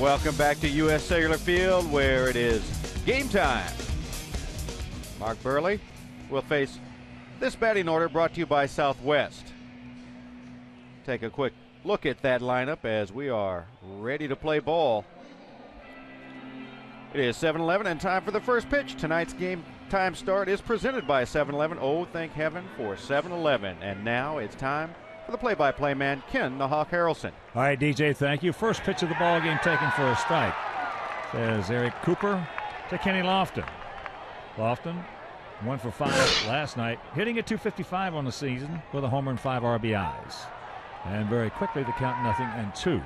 Welcome back to U.S. Cellular Field where it is game time. Mark Buehrle will face this batting order brought to you by Southwest. Take a quick look at that lineup as we are ready to play ball. It is 7 11 and time for the first pitch. Tonight's game time start is presented by 7 Eleven. Oh, thank heaven for 7 Eleven. And now it's time for the play by play man, Ken the Hawk Harrelson. All right, DJ, thank you. First pitch of the ball game taken for a strike. Says Eric Cooper to Kenny Lofton. Lofton, one for five last night, hitting at 255 on the season with a homer and five RBIs. And very quickly, the count nothing and two.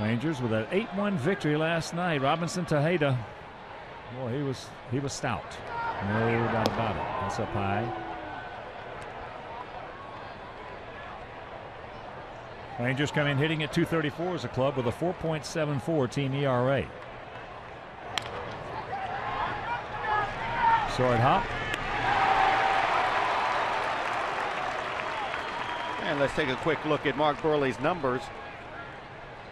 Rangers with an 8-1 victory last night. Robinson Tejeda, boy, he was he was stout. No doubt about it. That's up high. Rangers come in hitting at 234 as a club with a 4.74 team ERA. Short hop. And let's take a quick look at Mark Buehrle's numbers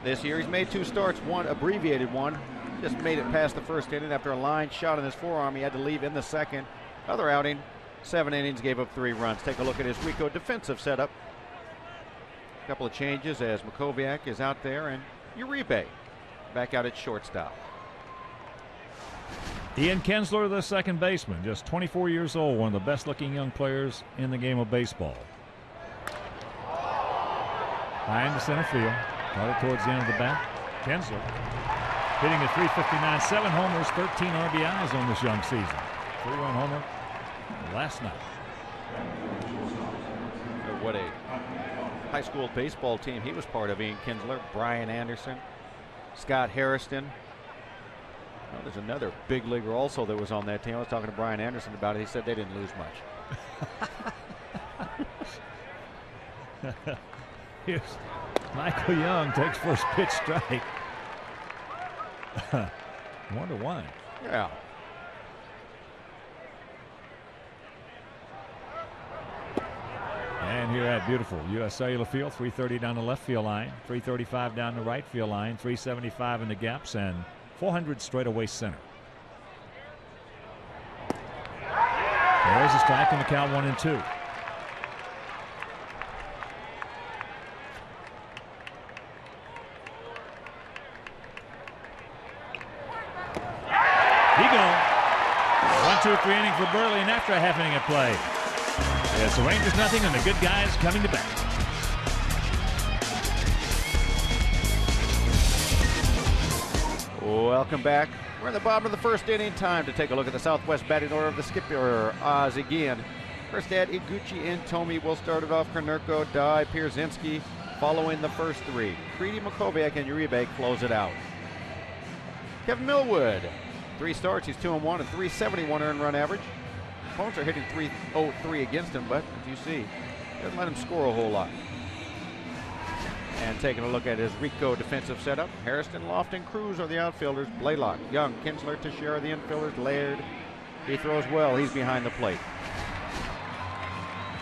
this year. He's made two starts, one abbreviated one. Just made it past the first inning after a line shot in his forearm. He had to leave in the second. Other outing, seven innings, gave up three runs. Take a look at his Ricoh defensive setup. Couple of changes as Mackowiak is out there and Uribe back out at shortstop. Ian Kinsler, the second baseman, just 24 years old, one of the best looking young players in the game of baseball. High into center field. Got it towards the end of the bat. Kinsler hitting a 359, seven homers, 13 RBIs on this young season. Three run homer last night. What a high school baseball team he was part of. Ian Kinsler, Brian Anderson, Scott Hairston. Well, there's another big leaguer also that was on that team. I was talking to Brian Anderson about it. He said they didn't lose much. Here's Michael Young takes first pitch strike. One to one. Yeah. And here at beautiful U.S. Cellular Field, 330 down the left field line, 335 down the right field line, 375 in the gaps, and 400 straight away center. There's a strike in the count one and two. He gone. One, two, three inning for Buehrle, and after a half inning of play. Uh, it's the Rangers nothing, and the good guys coming to bat. Welcome back. We're in the bottom of the first inning. Time to take a look at the Southwest batting order of the skipper Oz again. First at Iguchi and Thome will start it off. Konerko, Dye, Pierzynski following the first three. Crede, Mackowiak, and Uribe close it out. Kevin Millwood, three starts. He's 2 and 1, and 371 earned run average. Opponents are hitting 303 against him, but as you see, doesn't let him score a whole lot. And taking a look at his Ricoh defensive setup, Hairston, Lofton, Cruz are the outfielders. Blalock, Young, Kinsler, Teixeira, the infielders. Laird, he throws well. He's behind the plate.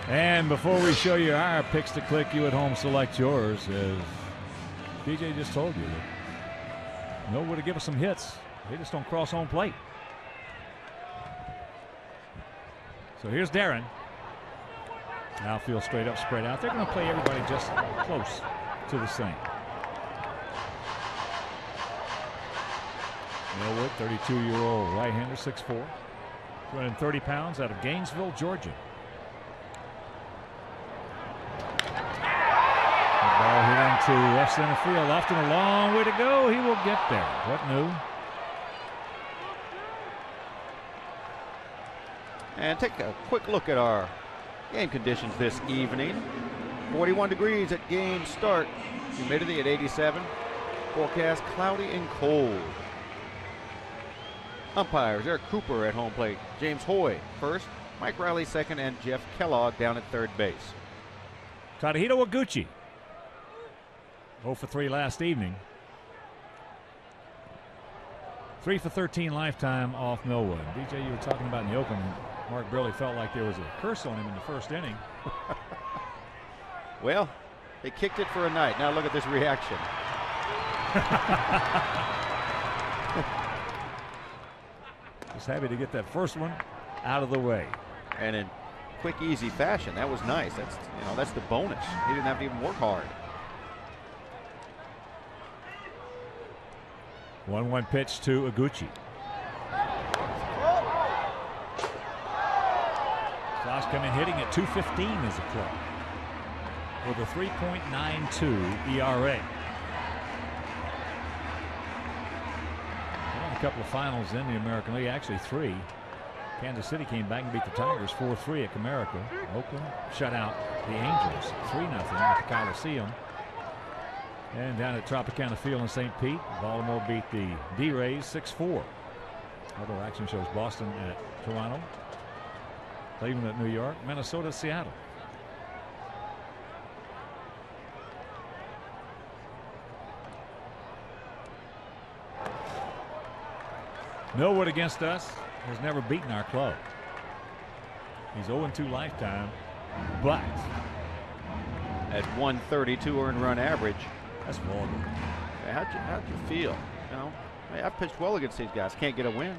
And before we show you our picks to click, you at home select yours. As DJ just told you, know where to give us some hits. They just don't cross home plate. So here's Darin. Outfield straight up, spread out. They're going to play everybody just close to the same. Millwood, 32-year-old right-hander, 6'4", 230 pounds, out of Gainesville, Georgia. The ball hit into left center field. Lofton a long way to go. He will get there. What new? And take a quick look at our game conditions this evening. 41 degrees at game start. Humidity at 87. Forecast cloudy and cold. Umpires Eric Cooper at home plate. James Hoye first. Mike Riley second. And Jeff Kellogg down at third base. Tadahito Iguchi. 0 for 3 last evening. 3 for 13 lifetime off Millwood. DJ, you were talking about in the opening. Mark Buehrle felt like there was a curse on him in the first inning. well, They kicked it for a night. Now look at this reaction. Just happy to get that first one out of the way. And in quick, easy fashion. That was nice. That's you know that's the bonus. He didn't have to even work hard. One one pitch to Iguchi. Flash coming hitting at 215 as a club with a 3.92 ERA. a couple of finals in the American League, actually three. Kansas City came back and beat the Tigers 4-3 at Comerica. Oakland shut out the Angels 3-0 at the Coliseum. And down at Tropicana Field in St. Pete, Baltimore beat the D-Rays 6-4. Other action shows Boston at Toronto, Cleveland at New York, Minnesota at Seattle. Millwood against us has never beaten our club. He's 0-2 lifetime, but at 132 earned run average. That's vulgar. How'd you, how'd you feel? You know, hey, I've pitched well against these guys. Can't get a win.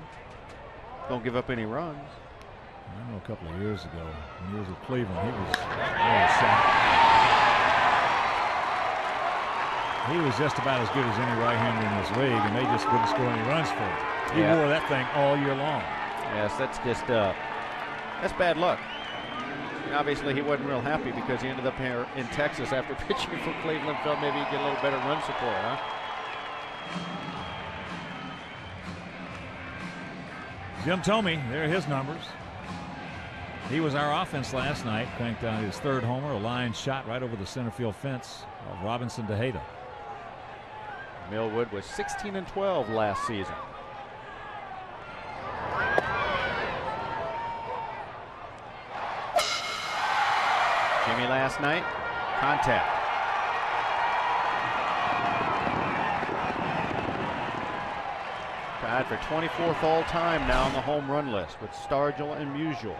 Don't give up any runs. I know a couple of years ago when he was at Cleveland, he was. He was just about as good as any right-hander in this league, and they just couldn't score any runs for him. He yeah. wore that thing all year long. Yes, that's just uh, that's bad luck. And obviously, he wasn't real happy because he ended up here in Texas after pitching for Cleveland. Felt maybe he'd get a little better run support, huh? Jim Thome, there are his numbers. He was our offense last night, cranked out his third homer, a line shot right over the center field fence of Robinson Tejeda. Millwood was 16 and 12 last season. Jimmy last night, contact. Tied for 24th all time now on the home run list with Stargell and Musial.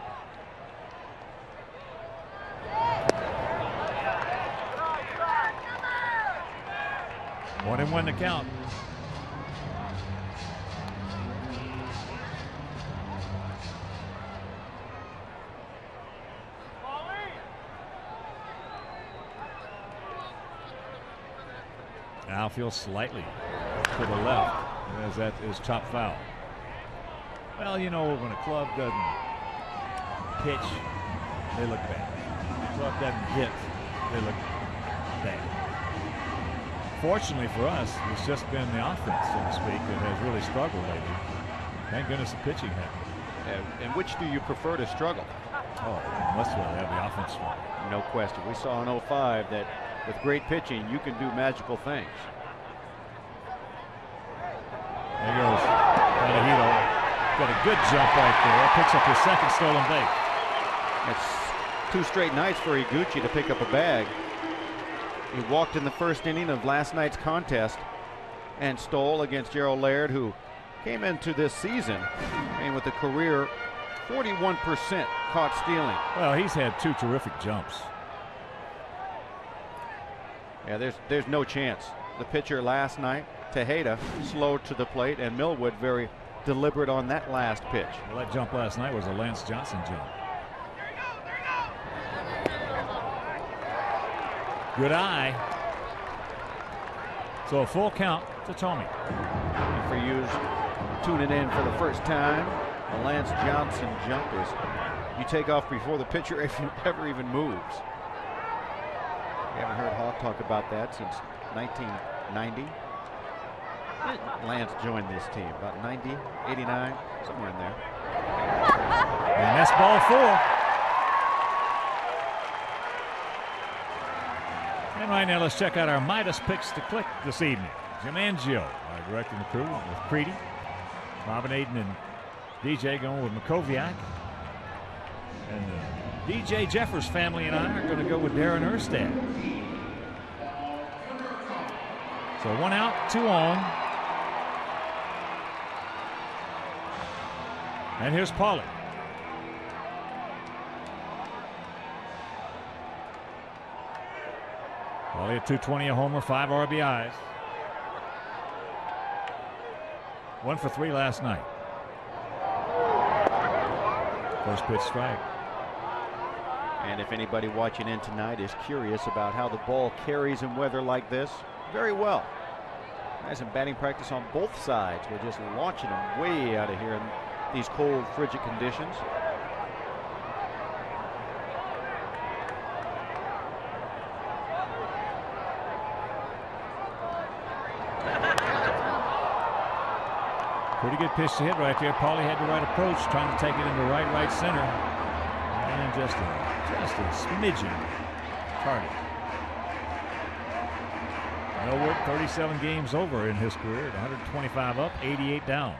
And one to count. Outfield slightly to the left as that is top foul. Well, you know, when a club doesn't pitch, they look bad. When a club doesn't hit, they look bad. Fortunately for us, it's just been the offense, so to speak, that has really struggled lately. Thank goodness the pitching happened. And, and which do you prefer to struggle? Oh, much rather have the offense struggle. No question. We saw in 05 that with great pitching, you can do magical things. There goes Conejito. Got a good jump right there. Picks up his second stolen base. It's two straight nights for Iguchi to pick up a bag. He walked in the first inning of last night's contest and stole against Gerald Laird, who came into this season and with a career 41% caught stealing. Well, he's had two terrific jumps. Yeah, there's there's no chance. The pitcher last night, Tejeda, slowed to the plate, and Millwood very deliberate on that last pitch. Well, that jump last night was a Lance Johnson jump. Good eye. So a full count to Thome. For you tuning in for the first time, the Lance Johnson jump is you take off before the pitcher if you ever even moves. Haven't heard Hawk talk about that since 1990. Lance joined this team about 90, 89, somewhere in there. And that's ball four. And right now, let's check out our Midas picks to click this evening. Jim Angio, our directing the crew, with Crede, Robin Aiden, and DJ going with Mackowiak. And the DJ Jeffers family and I are going to go with Darin Erstad. So one out, two on. And here's Paulie at 220, a homer, five RBIs. One for three last night. First pitch strike. And if anybody watching in tonight is curious about how the ball carries in weather like this, very well. Guys in batting practice on both sides. We're just launching them way out of here in these cold, frigid conditions. Pretty good pitch to hit right there. Paulie had the right approach, trying to take it into right, right center. And just a, just a smidgen target. Millwood, 37 games over in his career, 125 up, 88 down.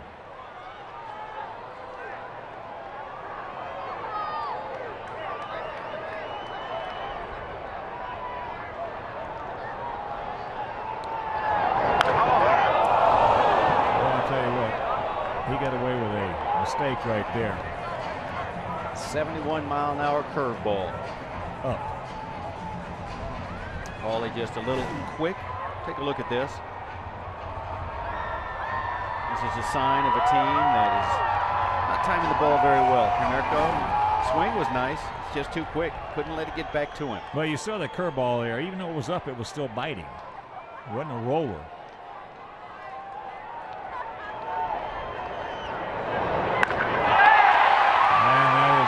Right there. 71 mile an hour curveball. Up. Paulie just a little quick. Take a look at this. This is a sign of a team that is not timing the ball very well. Konerko, swing was nice. It's just too quick. Couldn't let it get back to him. Well, you saw the curveball there. Even though it was up, it was still biting. It wasn't a roller.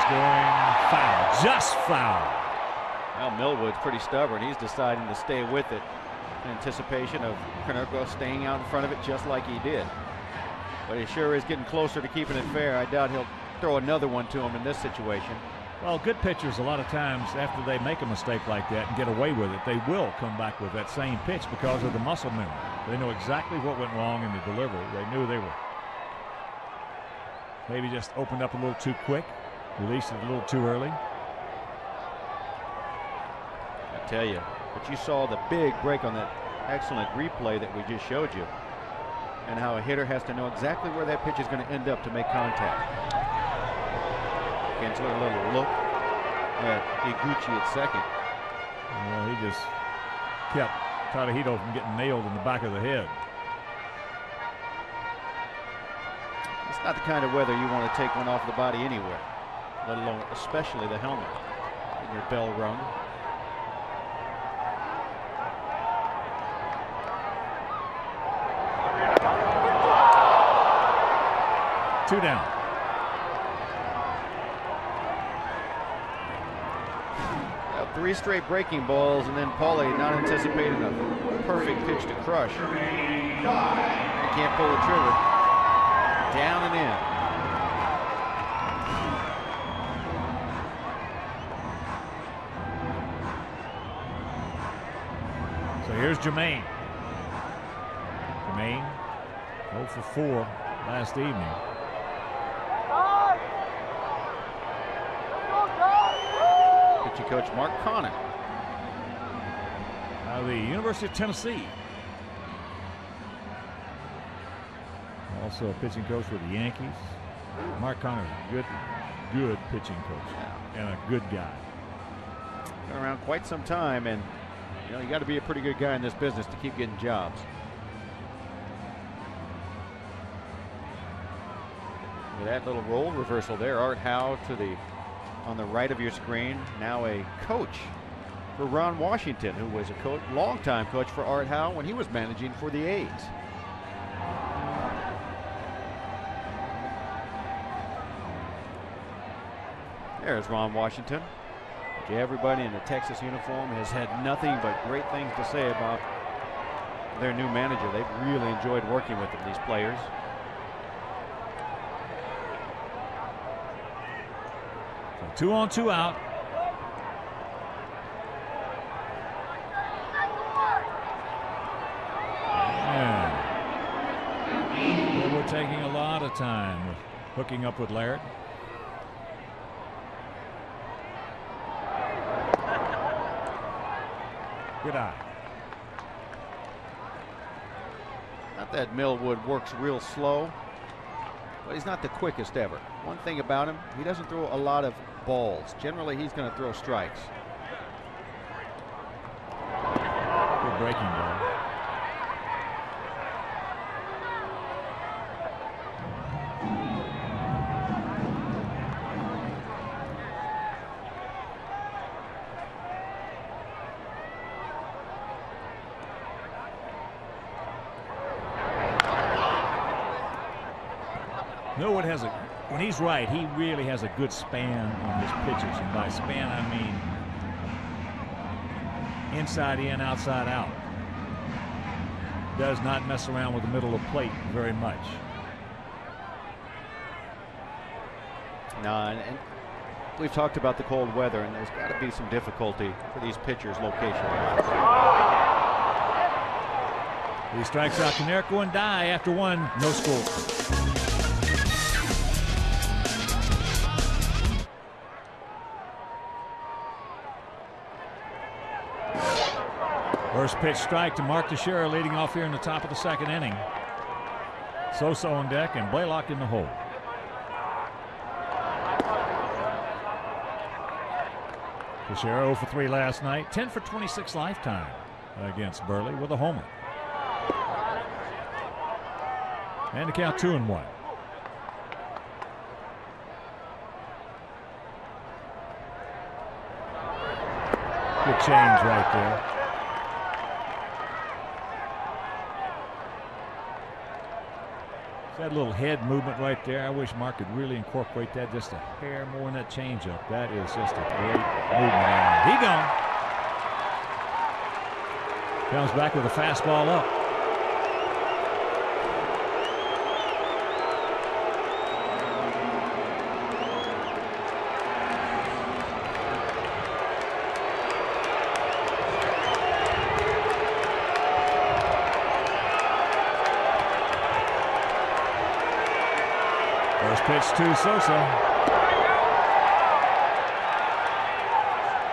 going foul, just foul. Well, Millwood's pretty stubborn. He's deciding to stay with it in anticipation of Konerko staying out in front of it just like he did. But he sure is getting closer to keeping it fair. I doubt he'll throw another one to him in this situation. Well, good pitchers, a lot of times after they make a mistake like that and get away with it, they will come back with that same pitch because of the muscle memory. They know exactly what went wrong in the delivery. They knew they were maybe just opened up a little too quick Released it a little too early. I tell you, but you saw the big break on that excellent replay that we just showed you and how a hitter has to know exactly where that pitch is going to end up to make contact. Kinsler a little look at Iguchi at second. Well, he just kept Tadahito from getting nailed in the back of the head. It's not the kind of weather you want to take one off the body anywhere let alone especially the helmet in your bell rung. Two down. three straight breaking balls, and then Paulie not anticipating a perfect pitch to crush. He can't pull the trigger. Down and in. So here's Jermaine. Jermaine 0 for 4 last evening. Pitching coach Mark Connor. Out of the University of Tennessee. Also a pitching coach for the Yankees. Mark Connor, good, good pitching coach and a good guy. Been around quite some time and you know, you got to be a pretty good guy in this business to keep getting jobs. With that little role reversal there, Art Howe to the on the right of your screen, now a coach for Ron Washington, who was a coach, longtime coach for Art Howe when he was managing for the A's. There's Ron Washington. Everybody in the Texas uniform has had nothing but great things to say about their new manager. They've really enjoyed working with them, these players. Two on, two out. We're taking a lot of time hooking up with Laird. Good eye. Not that Millwood works real slow, but he's not the quickest ever. One thing about him, he doesn't throw a lot of balls. Generally, he's going to throw strikes. breaking ball. Millwood has a, when he's right, he really has a good span on his pitches. And by span, I mean inside in, outside out. Does not mess around with the middle of plate very much. No, and, we've talked about the cold weather, and there's got to be some difficulty for these pitchers location. He strikes out Konerko and Dye after one, no score. First pitch strike to Mark Teixeira leading off here in the top of the second inning. Sosa on deck and Blalock in the hole. Teixeira 0 for 3 last night, 10 for 26 lifetime against Buehrle with a homer. And the count 2 and 1. Good change right there. That little head movement right there, I wish Mark could really incorporate that just a hair more in that changeup. That is just a great movement. He gone. Comes back with a fastball up. pitch to Sosa.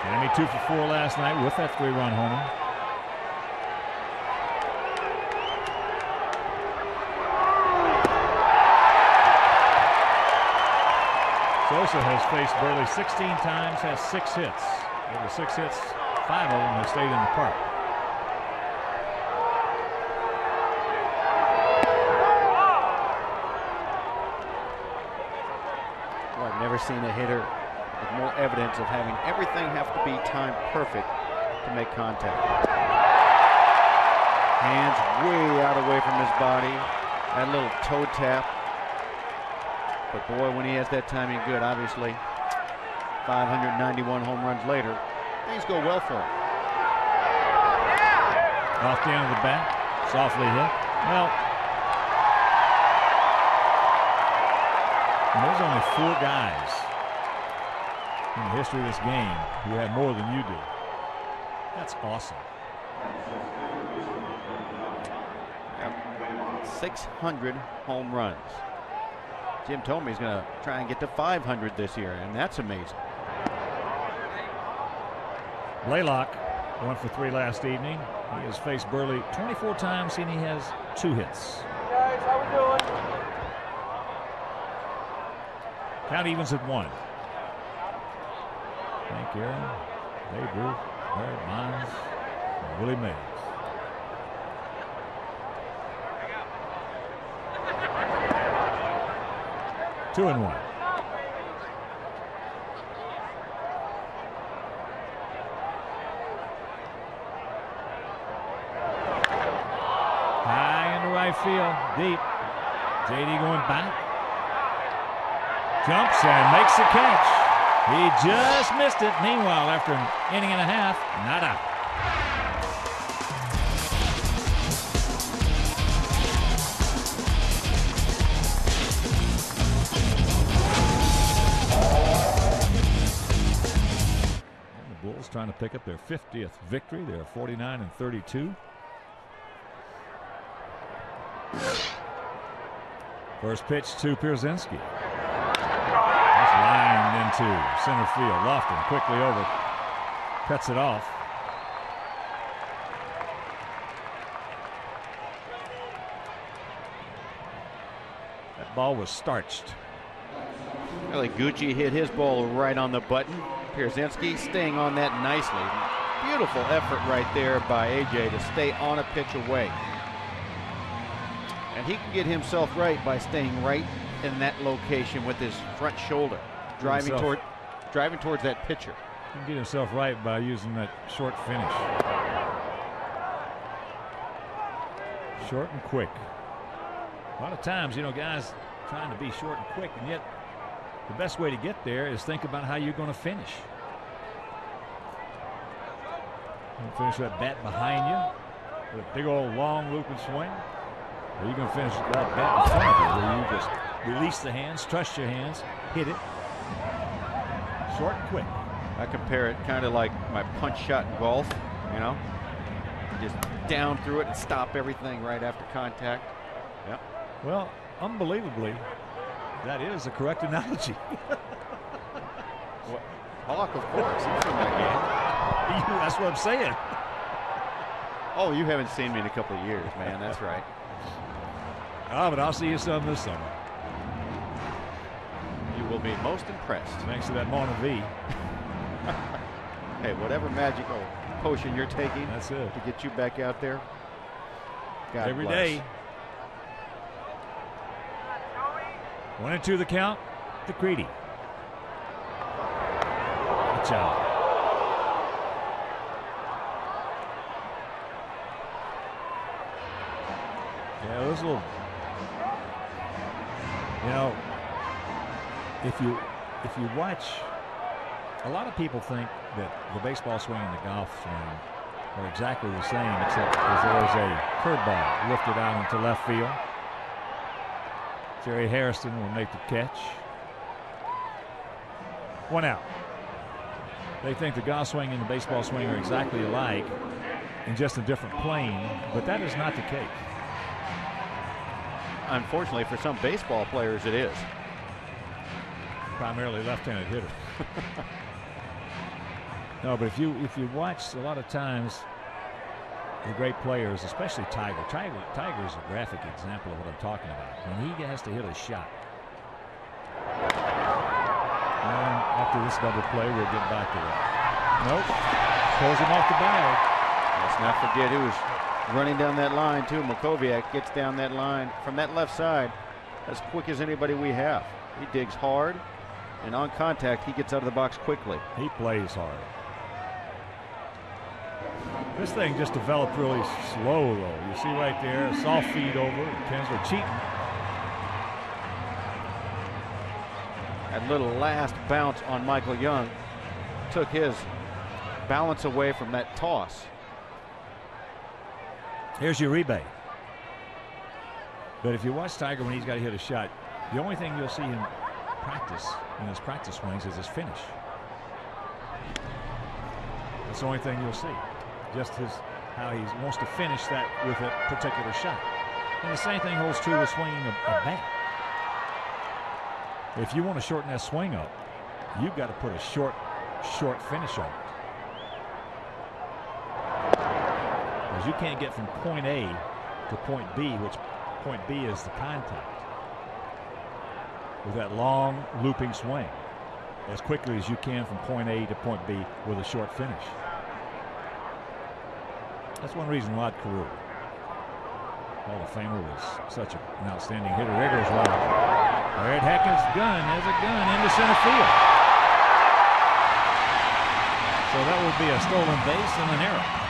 Jamie two for four last night with that three-run homer. Sosa has faced Buehrle 16 times, has six hits. Over six hits, five of them have stayed in the park. Seen a hitter with more evidence of having everything have to be timed perfect to make contact. Hands way out away from his body. That little toe tap. But boy, when he has that timing good, obviously, 591 home runs later, things go well for him. Off the end of the bat, softly hit. Well, And there's only four guys in the history of this game who have more than you do. That's awesome. 600 home runs. Jim told me he's going to try and get to 500 this year, and that's amazing. Blalock went for three last evening. He has faced Buehrle 24 times and he has two hits. Guys, how we doing? Count evens at one. Hank Aaron, Babe Ruth, Barry Bonds, and Willie Mays. Two and one. High in the right field, deep. JD going back. Jumps and makes the catch. He just missed it. Meanwhile, after an inning and a half, nada. the Bulls trying to pick up their 50th victory. They're 49 and 32. First pitch to Pierzynski into center field. Lofton quickly over, cuts it off. That ball was starched. Really, Gucci hit his ball right on the button. Pierzynski staying on that nicely. Beautiful effort right there by AJ to stay on a pitch away. And he can get himself right by staying right in that location with his front shoulder, driving Himself. toward driving towards that pitcher. He can get himself right by using that short finish. Short and quick. A lot of times, you know, guys trying to be short and quick, and yet the best way to get there is think about how you're going to finish. You finish that bat behind you with a big old long looping swing. Or you can finish that bat in front of you where you just release the hands, trust your hands, hit it. Short and quick. I compare it kind of like my punch shot in golf, you know? Just down through it and stop everything right after contact. Yep. Well, unbelievably, that is the correct analogy. Hawk, of course. He's from that game. That's what I'm saying. Oh, you haven't seen me in a couple of years, man. That's right. Oh, but I'll see you some this summer. Be most impressed. Thanks to that MonaVie. Hey, whatever magical oh. potion you're taking That's it. to get you back out there. God Every bless. day. One and two the count to Crede. Watch out. Yeah, those little. You know, if you if you watch, a lot of people think that the baseball swing and the golf swing are exactly the same, except there is a curveball lifted out into left field. Jerry Hairston will make the catch. One out. They think the golf swing and the baseball swing are exactly alike in just a different plane, but that is not the case. Unfortunately, for some baseball players, it is. Primarily left-handed hitter. no, but if you if you watch a lot of times the great players, especially Tiger, Tiger Tiger is a graphic example of what I'm talking about. When he has to hit a shot. And after this double play, we'll get back to that. Nope. Pulls him off the bag. Let's not forget who was running down that line, too. Mackowiak gets down that line from that left side as quick as anybody we have. He digs hard, and on contact, he gets out of the box quickly. He plays hard. This thing just developed really slow, though. You see right there, soft feed over. Kinsler cheating. That little last bounce on Michael Young took his balance away from that toss. Here's your rebate. But if you watch Tiger when he's got to hit a shot, the only thing you'll see him practice in his practice swings is his finish. That's the only thing you'll see. Just his how he wants to finish that with a particular shot. And the same thing holds true with swinging a, a bat. If you want to shorten that swing up, you've got to put a short, short finish on it. Because you can't get from point A to point B, which point B is the contact, with that long looping swing as quickly as you can from point A to point B with a short finish. That's one reason Rod Carew, Hall of Famer, was such an outstanding hitter. There goes Rod. Red Hackett's gun has a gun into center field. So that would be a stolen base and an error.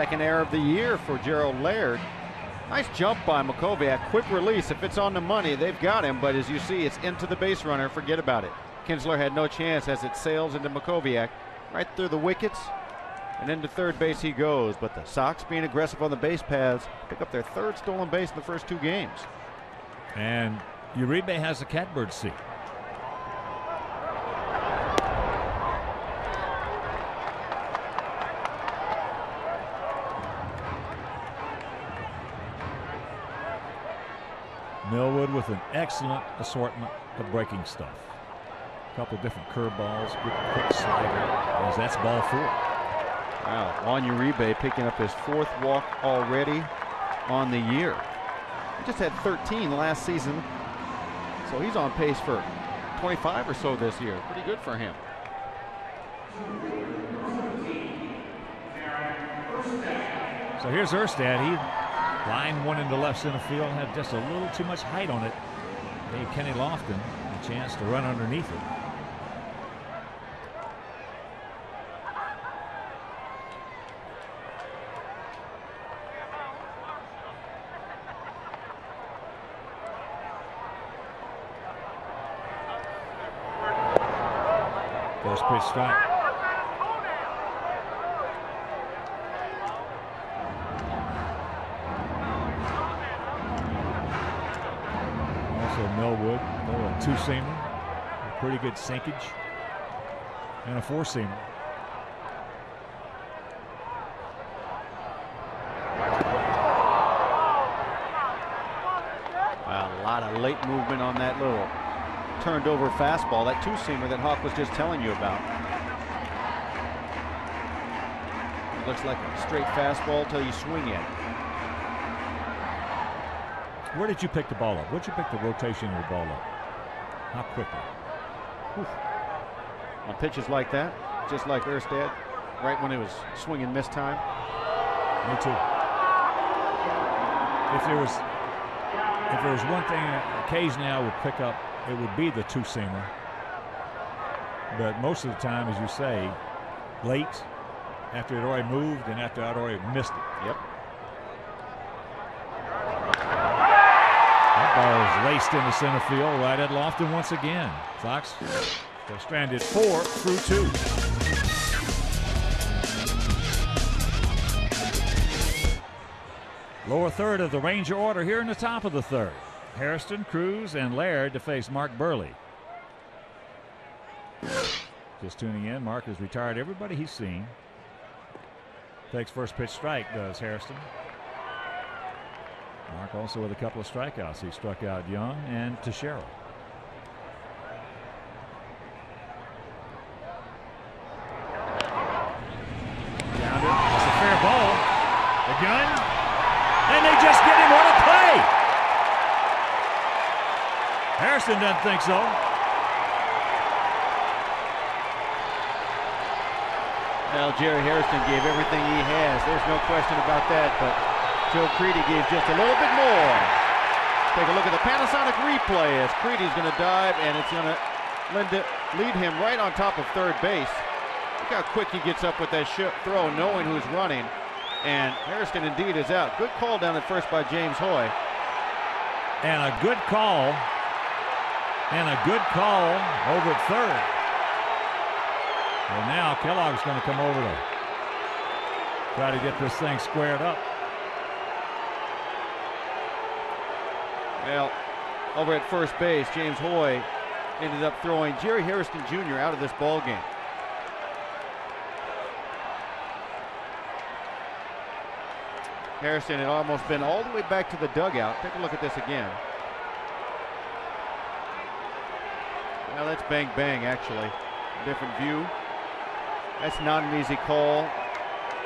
Second error of the year for Gerald Laird. Nice jump by Mackowiak. Quick release. If it's on the money, they've got him. But as you see, it's into the base runner. Forget about it. Kinsler had no chance as it sails into Mackowiak. Right through the wickets. And into third base he goes. But the Sox, being aggressive on the base paths, pick up their third stolen base in the first two games. And Uribe has a catbird seat. Millwood with an excellent assortment of breaking stuff. A couple of different curveballs, good quick slider. As that's ball four. Wow. Juan Uribe picking up his fourth walk already on the year. He just had 13 last season, so he's on pace for 25 or so this year. Pretty good for him. So here's Erstad. He line one into left center field, had just a little too much height on it. Gave Kenny Lofton a chance to run underneath it. First pitch strike. Also Millwood, a two-seamer, a pretty good sinkage, and a four-seamer. A lot of late movement on that little turned over fastball, that two seamer that Hawk was just telling you about. It looks like a straight fastball till you swing it. Where did you pick the ball up? Where'd you pick the rotation of the ball up? How quickly? On pitches like that, just like Erstad, right when it was swinging miss time. Me too. If there was, if there was one thing occasionally I would pick up, it would be the two seamer. But most of the time, as you say, late, after it already moved and after I'd already missed it. Yep. That ball laced into center field, right at Lofton once again. Fox stranded four through two. Lower third of the Ranger order here in the top of the third. Hairston, Cruz, and Laird to face Mark Buehrle. Just tuning in, Mark has retired everybody he's seen. Takes first pitch strike, does Hairston. Mark also with a couple of strikeouts. He struck out Young and Teixeira. Down it. It's a fair ball. The gun. And they just get him. What a play! Hairston doesn't think so. Well, Jerry Hairston gave everything he has. There's no question about that, but Joe Crede gave just a little bit more. Take a look at the Panasonic replay as Crede's going to dive, and it's going to lead him right on top of third base. Look how quick he gets up with that throw, knowing who's running. And Hairston indeed is out. Good call down at first by James Hoye. And a good call. And a good call over third. And now Kellogg's going to come over to try to get this thing squared up. Well, over at first base, James Hoye ended up throwing Jerry Hairston Jr. out of this ball game. Hairston had almost been all the way back to the dugout. Take a look at this again. Now that's bang bang actually. Different view. That's not an easy call,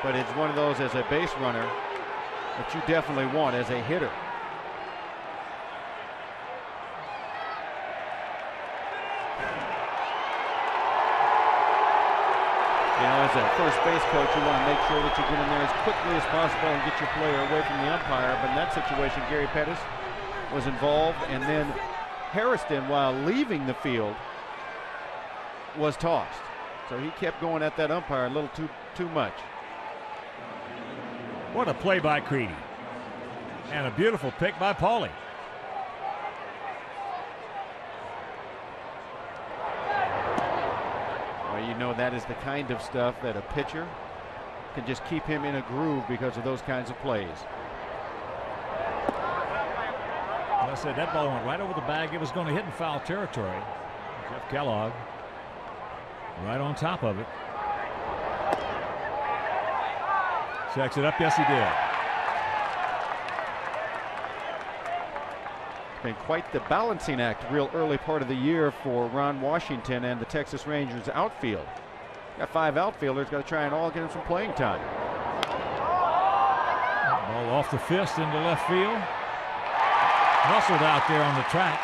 but it's one of those as a base runner that you definitely want as a hitter. You know, as a first base coach, you want to make sure that you get in there as quickly as possible and get your player away from the umpire. But in that situation, Gary Pettis was involved, and then Hairston, while leaving the field, was tossed. So he kept going at that umpire a little too too much. What a play by Crede. And a beautiful pick by Paulie. Well, you know that is the kind of stuff that a pitcher can just keep him in a groove because of those kinds of plays. Well, I said that ball went right over the bag. It was going to hit in foul territory. Jeff Kellogg right on top of it. Checks it up. Yes, he did. Been quite the balancing act real early part of the year for Ron Washington and the Texas Rangers outfield. Got five outfielders, got to try and all get him some playing time. Ball off the fist into left field. Muscled out there on the track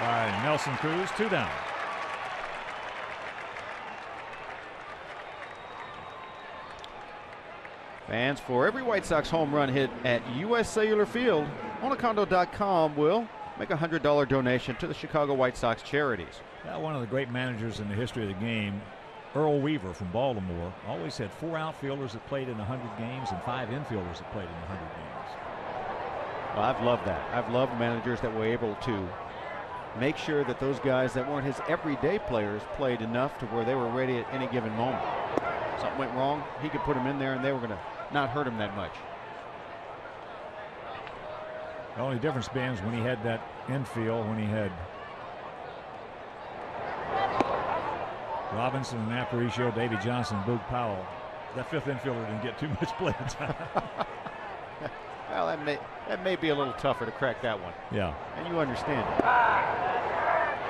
by Nelson Cruz. Two down. Fans, for every White Sox home run hit at U.S. Cellular Field, Onacondo.com will make a $100 donation to the Chicago White Sox charities. Yeah, one of the great managers in the history of the game, Earl Weaver from Baltimore, always had four outfielders that played in 100 games and five infielders that played in 100 games. Well, I've loved that. I've loved managers that were able to make sure that those guys that weren't his everyday players played enough to where they were ready at any given moment. Something went wrong, he could put them in there and they were going to not hurt him that much. The only difference being is when he had that infield, when he had Robinson and Aparicio, Davey Johnson, Boog Powell. That fifth infielder didn't get too much playing time. well, that may that may be a little tougher to crack that one. Yeah. And you understand it.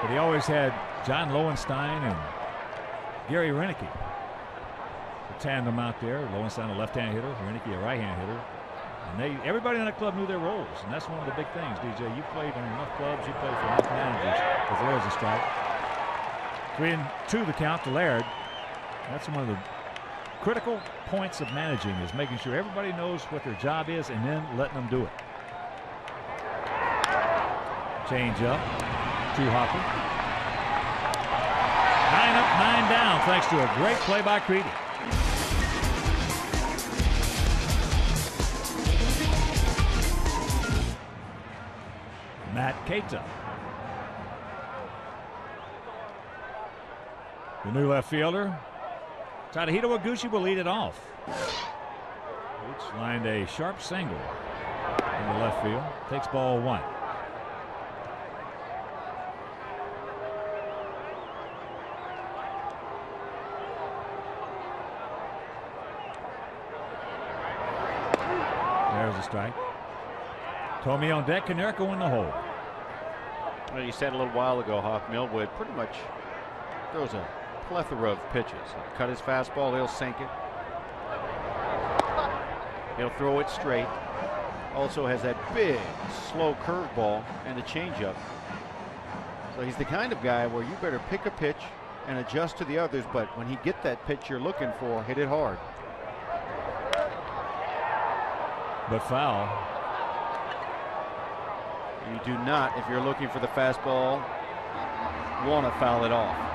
But he always had John Lowenstein and Gary Roenicke. The tandem out there. Lowenstein a left-hand hitter, Roenicke a right-hand hitter. And they everybody in that club knew their roles. And that's one of the big things, DJ. You played in enough clubs, you played for enough managers. Because there's a strike. Three and two the count to Laird. That's one of the critical points of managing is making sure everybody knows what their job is and then letting them do it. Change up to Hopper. Nine up, nine down, thanks to a great play by Crede. Matt Kata. The new left fielder, Tadahito Iguchi will lead it off. Which lined a sharp single in the left field. Takes ball one. There's a strike. Thome on deck, Konerko in the hole. Well, you said a little while ago, Hawk Millwood pretty much throws a plethora of pitches. He'll cut his fastball, he'll sink it. He'll throw it straight. Also has that big, slow curveball and a changeup. So he's the kind of guy where you better pick a pitch and adjust to the others, but when he get that pitch you're looking for, hit it hard. But foul. You do not, if you're looking for the fastball, want to foul it off.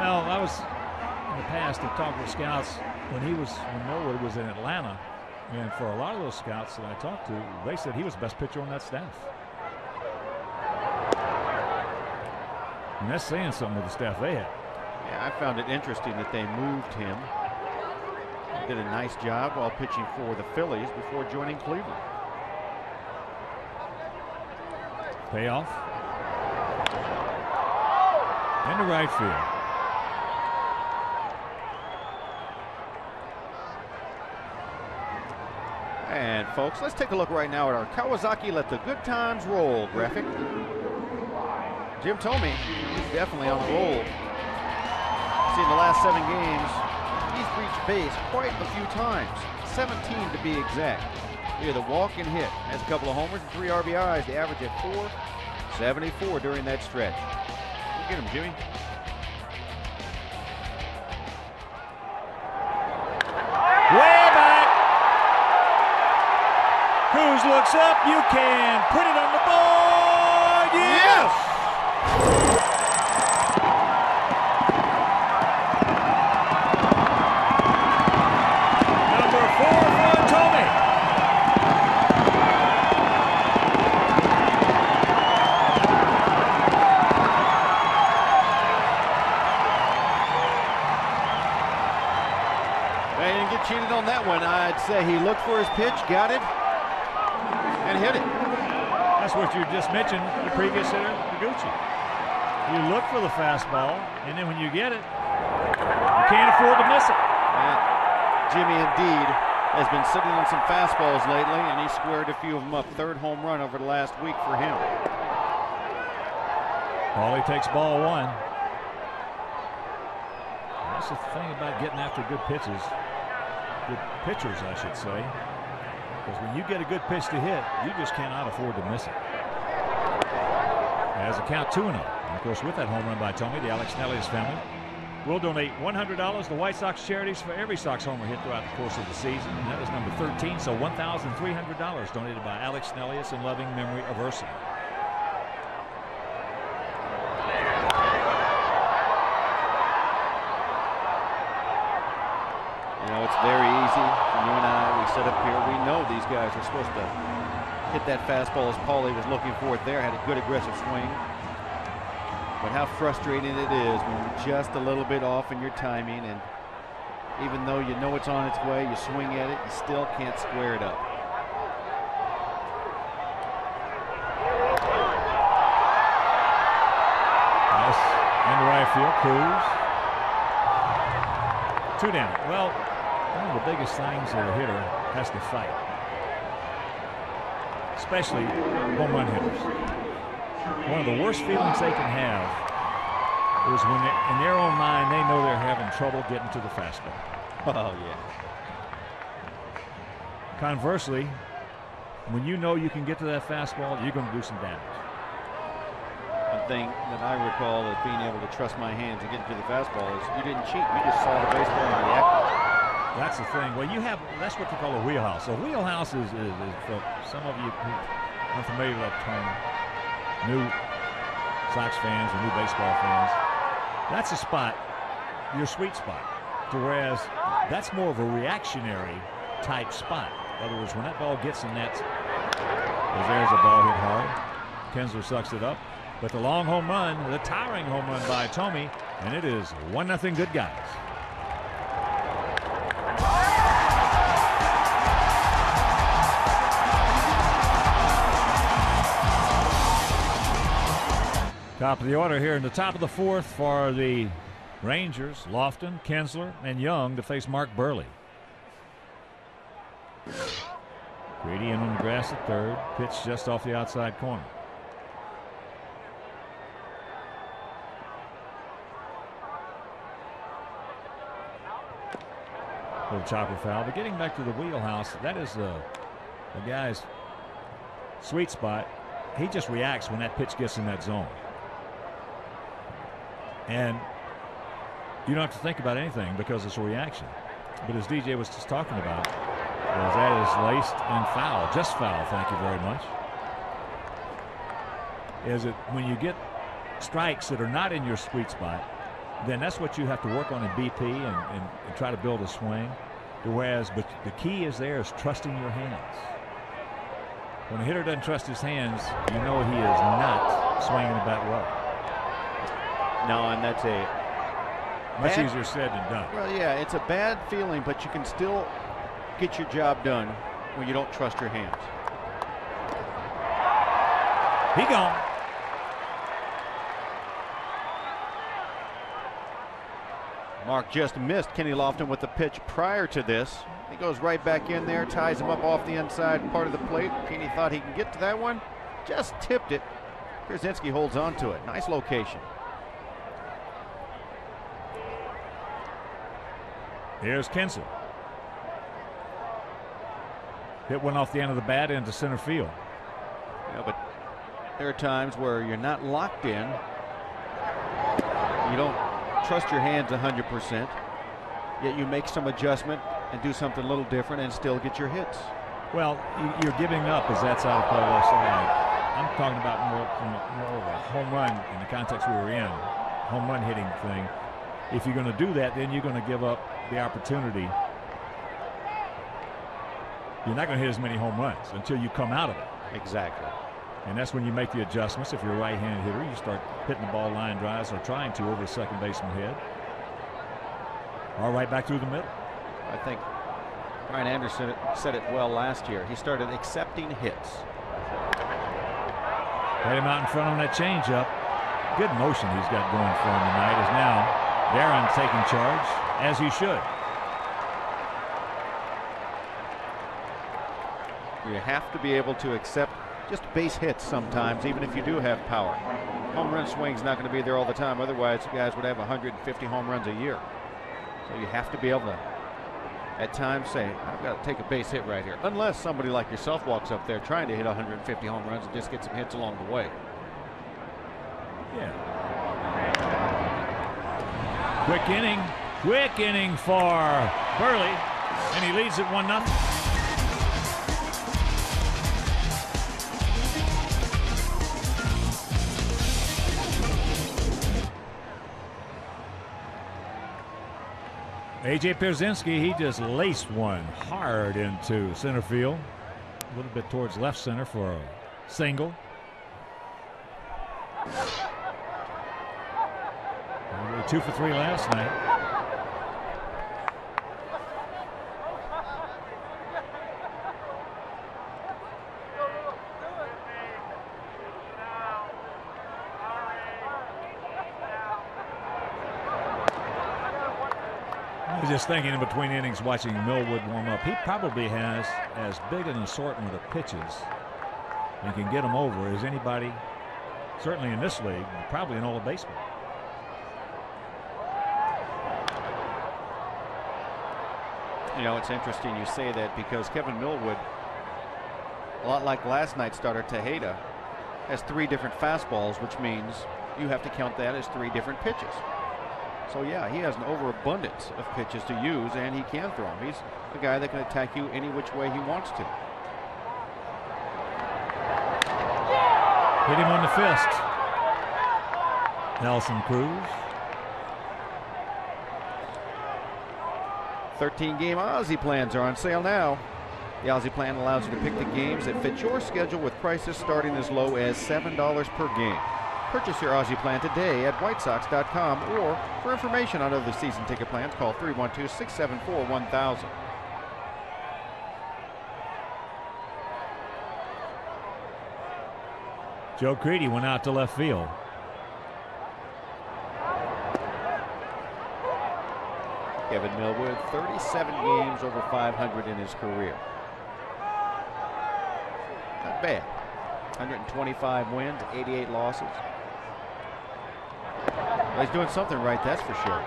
Well, I was in the past. I talked with scouts when he was when Millwood was in Atlanta, and for a lot of those scouts that I talked to, they said he was the best pitcher on that staff. And that's saying something with the staff they had. Yeah, I found it interesting that they moved him. Did a nice job while pitching for the Phillies before joining Cleveland. Payoff. Into right field. And folks, let's take a look right now at our Kawasaki Let the Good Times Roll graphic. Jim Thome, he's definitely on a roll. See, in the last seven games, he's reached base quite a few times, 17 to be exact. He had a walk and hit, has a couple of homers and three RBIs. The average at 474 during that stretch. At him, Jimmy. Looks up. You can put it on the board. Yes. Number four didn't get cheated on that one. I'd say he looked for his pitch, got it, and hit it. That's what you just mentioned, the previous hitter, Iguchi. You look for the fastball, and then when you get it, you can't afford to miss it. And Jimmy indeed has been sitting on some fastballs lately, and he squared a few of them up. Third home run over the last week for him. Paulie takes ball one. That's the thing about getting after good pitches. Good pitchers, I should say. Because when you get a good pitch to hit, you just cannot afford to miss it. As a count 2 0. And of course, with that home run by Thome, the Alex Nelius family will donate $100 to White Sox charities for every Sox homer hit throughout the course of the season. And that is number 13, so $1,300 donated by Alex Nelius in loving memory of Ursa. You know, it's very easy you and I. We sit up here. We know these guys are supposed to hit that fastball as Paulie was looking for it there. Had a good aggressive swing. But how frustrating it is when you're just a little bit off in your timing, and even though you know it's on its way, you swing at it, you still can't square it up. Nice into right field. Cruz. Two down. Well, one of the biggest things that a hitter has to fight, especially home run hitters. One of the worst feelings they can have is when, they, in their own mind, they know they're having trouble getting to the fastball. Oh, yeah. Conversely, when you know you can get to that fastball, you're going to do some damage. One thing that I recall of being able to trust my hands and get to the fastball is you didn't cheat. You just saw the baseball and reacted. That's the thing. Well, you have that's what they call a wheelhouse. A wheelhouse is, is, is for some of you who aren't familiar with that term, new Sox fans or new baseball fans. That's a spot, your sweet spot. Whereas that's more of a reactionary type spot. In other words, when that ball gets in that, there's a ball hit hard, Kinsler sucks it up. But the long home run, the towering home run by Thome, and it is one nothing good guys. Top of the order here in the top of the fourth for the Rangers, Lofton, Kinsler, and Young to face Mark Buehrle. Crede in on the grass at third, pitch just off the outside corner. Little chopper foul, but getting back to the wheelhouse, that is the, the guy's sweet spot. He just reacts when that pitch gets in that zone. And you don't have to think about anything because it's a reaction. But as DJ was just talking about, that is laced and foul, just foul, thank you very much. Is it when you get strikes that are not in your sweet spot, then that's what you have to work on in BP and, and, and try to build a swing. Whereas, but the key is there is trusting your hands. When a hitter doesn't trust his hands, you know he is not swinging the bat well. No, and that's a Much Bad- easier said than done. well, yeah, it's a bad feeling, but you can still get your job done when you don't trust your hands. He gone. Mark just missed Kenny Lofton with the pitch prior to this. He goes right back in there, ties him up off the inside part of the plate. Kenny thought he can get to that one, just tipped it. Pierzynski holds on to it. Nice location. Here's Kinsler. Hit one off the end of the bat into center field. Yeah, but there are times where you're not locked in. You don't trust your hands 100%, yet you make some adjustment and do something a little different and still get your hits. Well, you- you're giving up as that's side of play left side. I'm talking about more, more of a home run in the context we were in, home run hitting thing. If you're going to do that, then you're going to give up the opportunity. You're not going to hit as many home runs until you come out of it. Exactly. And that's when you make the adjustments. If you're a right-handed hitter, you start hitting the ball line drives or trying to over the second baseman head. Or right back through the middle. I think Brian Anderson said it well last year. He started accepting hits. Had him out in front on that changeup. Good motion he's got going for him tonight. Is now Darin taking charge as he should. You have to be able to accept just base hits sometimes, even if you do have power. Home run swing's not going to be there all the time. Otherwise, you guys would have 150 home runs a year. So you have to be able to at times say, I've got to take a base hit right here. Unless somebody like yourself walks up there trying to hit 150 home runs and just get some hits along the way. Yeah. Quick inning. Quick inning for Buehrle. And he leads it 1 0. AJ Pierzynski, he just laced one hard into center field. A little bit towards left center for a single. Two for three last night. I was just thinking in between innings watching Millwood warm up. He probably has as big an assortment of pitches and can get them over as anybody, certainly in this league, probably in all of baseball. You know, it's interesting you say that because Kevin Millwood, a lot like last night's starter Tejeda, has three different fastballs, which means you have to count that as three different pitches. So yeah, he has an overabundance of pitches to use, and he can throw them. He's a guy that can attack you any which way he wants to. Hit him on the fist. Nelson Cruz. 13 game Ozzie plans are on sale now. The Ozzie plan allows you to pick the games that fit your schedule with prices starting as low as $7 per game. Purchase your Ozzie plan today at whitesox.com or for information on other season ticket plans, call 312 674 1000. Joe Crede went out to left field. Kevin Millwood, 37 games over 500 in his career. Not bad. 125 wins, 88 losses. Well, he's doing something right, that's for sure.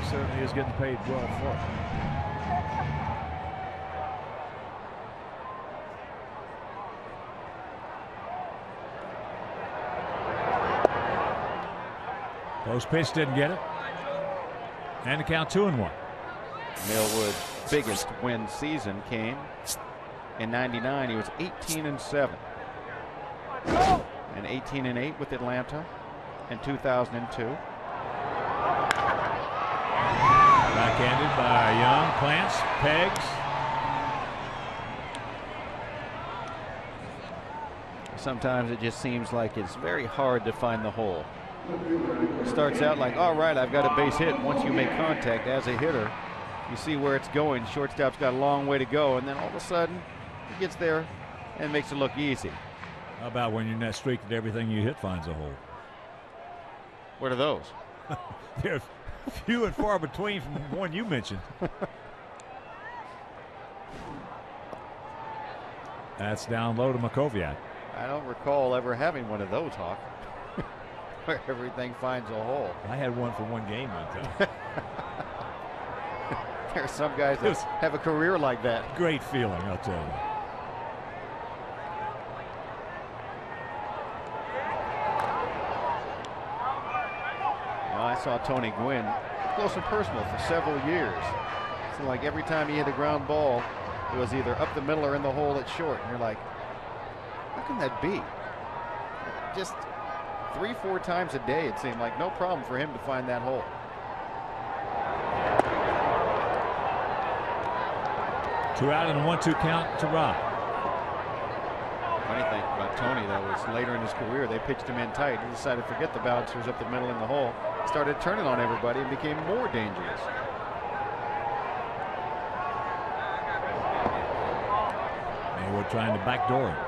He certainly is getting paid well for it. Close pitch didn't get it. And the count two and one. Millwood's biggest win season came in 99. He was 18 and 7 and 18 and 8 with Atlanta in 2002. Backhanded by Young, plants, pegs. Sometimes it just seems like it's very hard to find the hole. It starts out like, all right, I've got a base hit. Once you make contact as a hitter, you see where it's going. Shortstop's got a long way to go, and then all of a sudden, he gets there and makes it look easy. How about when you're in that streak that everything you hit finds a hole? What are those? They're few and far between from the one you mentioned. That's down low to Mackowiak. I don't recall ever having one of those, Hawk, where everything finds a hole. I had one for one game one time. there are some guys that have a career like that. Great feeling, I'll tell you. I saw Tony Gwynn close and personal for several years. So like every time he hit a ground ball, it was either up the middle or in the hole at short. And you're like, how can that be? Just three, four times a day, it seemed like no problem for him to find that hole. Two out and a one-two count to Rob. Funny thing about Tony, though, was later in his career, they pitched him in tight. He decided to forget the bouncers up the middle in the hole started turning on everybody and became more dangerous. Millwood trying to backdoor him.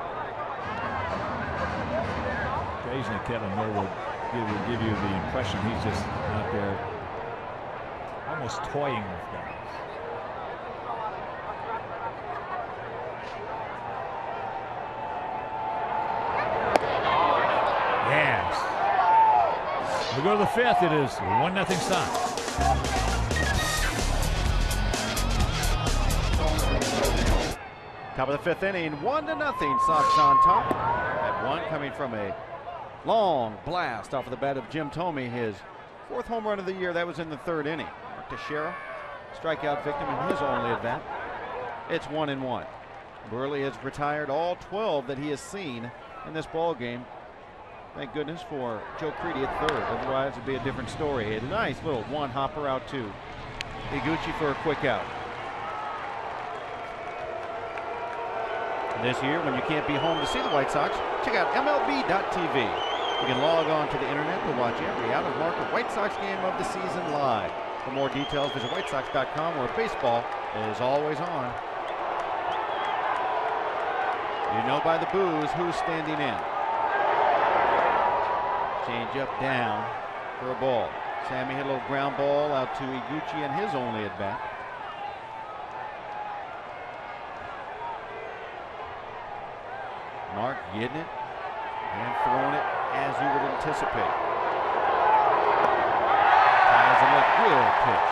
Occasionally, Kevin Moore will give, will give you the impression he's just out there almost toying with guys. Yes. We go to the fifth. It is one nothing Sox. Top of the fifth inning, one to nothing. Sox on top. At one coming from a long blast off of the bat of Jim Thome, his fourth home run of the year. That was in the third inning. Mark Teixeira, strikeout victim in his only at bat. It's one and one. Buehrle has retired all 12 that he has seen in this ball game. Thank goodness for Joe Crede at third. Otherwise, it'd be a different story. A nice little one hopper out to Iguchi for a quick out. This year, when you can't be home to see the White Sox, check out MLB.tv. You can log on to the internet to watch every out of market White Sox game of the season live. For more details, visit WhiteSox.com where baseball is always on. You know by the boos who's standing in. Change up down for a ball. Sammy hit a little ground ball out to Iguchi and his only at bat. Mark getting it and throwing it as you would anticipate. Up. Good pitch.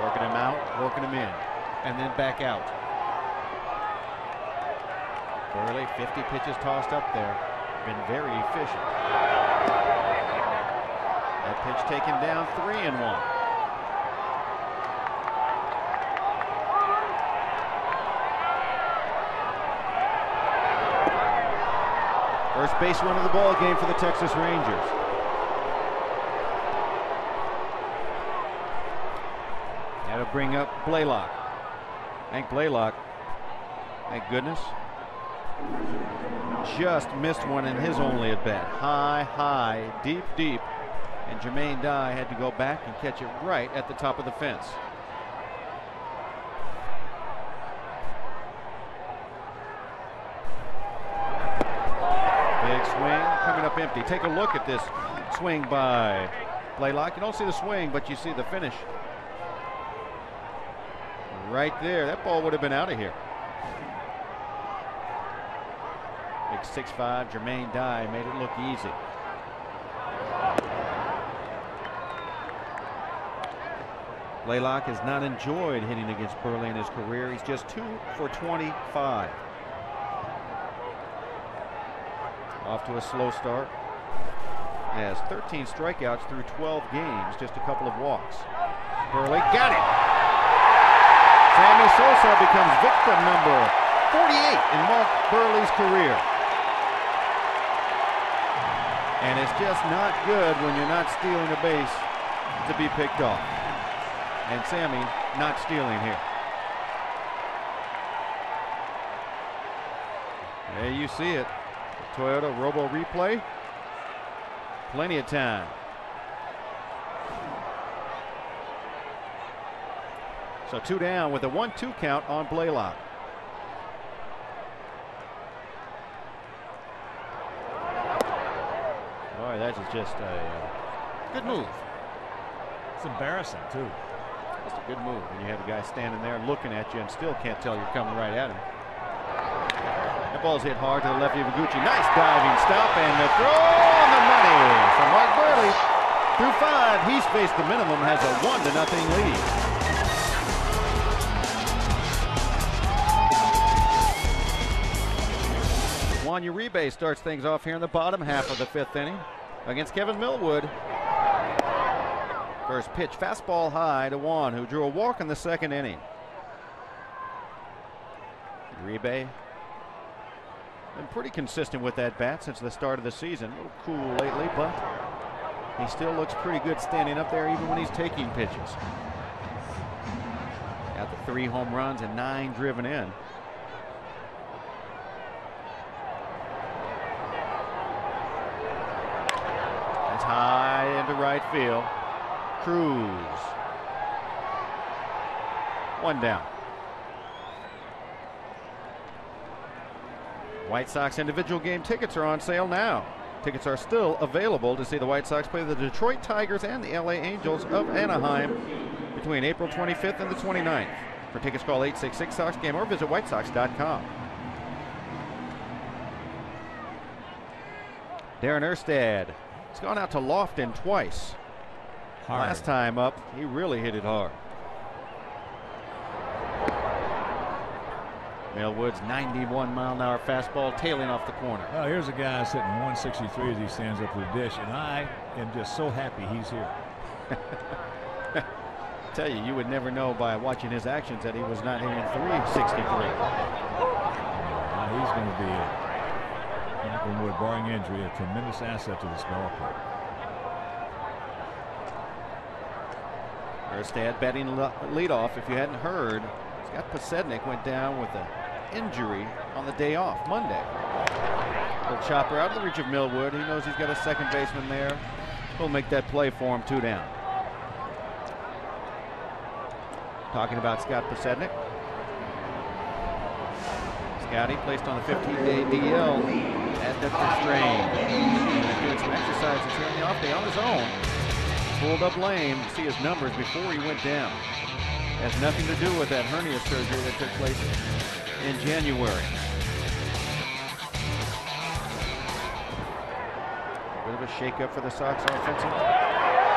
Working him out, working him in, and then back out. Buehrle, 50 pitches tossed up there. Been very efficient. That pitch taken down, three and one. First base run of the ball game for the Texas Rangers. That'll bring up Blalock. Hank Blalock, thank goodness, just missed one in his only at bat. High, high, deep, deep. And Jermaine Dye had to go back and catch it right at the top of the fence. Big swing coming up empty. Take a look at this swing by Blalock. You don't see the swing, but you see the finish. Right there. That ball would have been out of here. Big 6'5 Jermaine Dye made it look easy. Blalock has not enjoyed hitting against Buehrle in his career. He's just two for 25. Off to a slow start. Has 13 strikeouts through 12 games, just a couple of walks. Buehrle got it. Sammy Sosa becomes victim number 48 in Mark Buehrle's career. And it's just not good when you're not stealing a base to be picked off. And Sammy not stealing here. There you see it. Toyota Robo replay. Plenty of time. So two down with a 1 2 count on Blalock. Boy, that is just a uh, good move. It's embarrassing, too. Just a good move when you have a guy standing there looking at you and still can't tell you're coming right at him. That ball's hit hard to the left of Iguchi. Nice diving stop and the throw on the money. from Mark Buehrle. through five, he's faced the minimum, has a one to nothing lead. Juan Uribe starts things off here in the bottom half of the fifth inning against Kevin Millwood. First pitch, fastball high to Juan, who drew a walk in the second inning. Uribe been pretty consistent with that bat since the start of the season. A little cool lately, but he still looks pretty good standing up there even when he's taking pitches. Got the three home runs and nine driven in. That's high into right field. Cruz. One down. White Sox individual game tickets are on sale now. Tickets are still available to see the White Sox play the Detroit Tigers and the LA Angels of Anaheim between April 25th and the 29th. For tickets, call 866 Sox Game or visit WhiteSox.com. Darin Erstad. He's gone out to Lofton twice. Hard. Last time up, he really hit it hard. Millwood's 91 mile an hour fastball tailing off the corner. Well, here's a guy sitting 163 as he stands up to the dish, and I am just so happy he's here. tell you, you would never know by watching his actions that he was not hitting 363. Uh, he's going to be, Michael Wood, barring injury, a tremendous asset to this ball Erstad batting leadoff. If you hadn't heard, Scott Podsednik went down with an injury on the day off, Monday. Little chopper out of the reach of Millwood. He knows he's got a second baseman there. He'll make that play for him, two down. Talking about Scott Podsednik. Scotty placed on the 15-day DL, adductor strain. And doing some exercises here on the off day on his own. Pulled up lame to see his numbers before he went down. Has nothing to do with that hernia surgery that took place in January. A Bit of a shakeup for the Sox offensive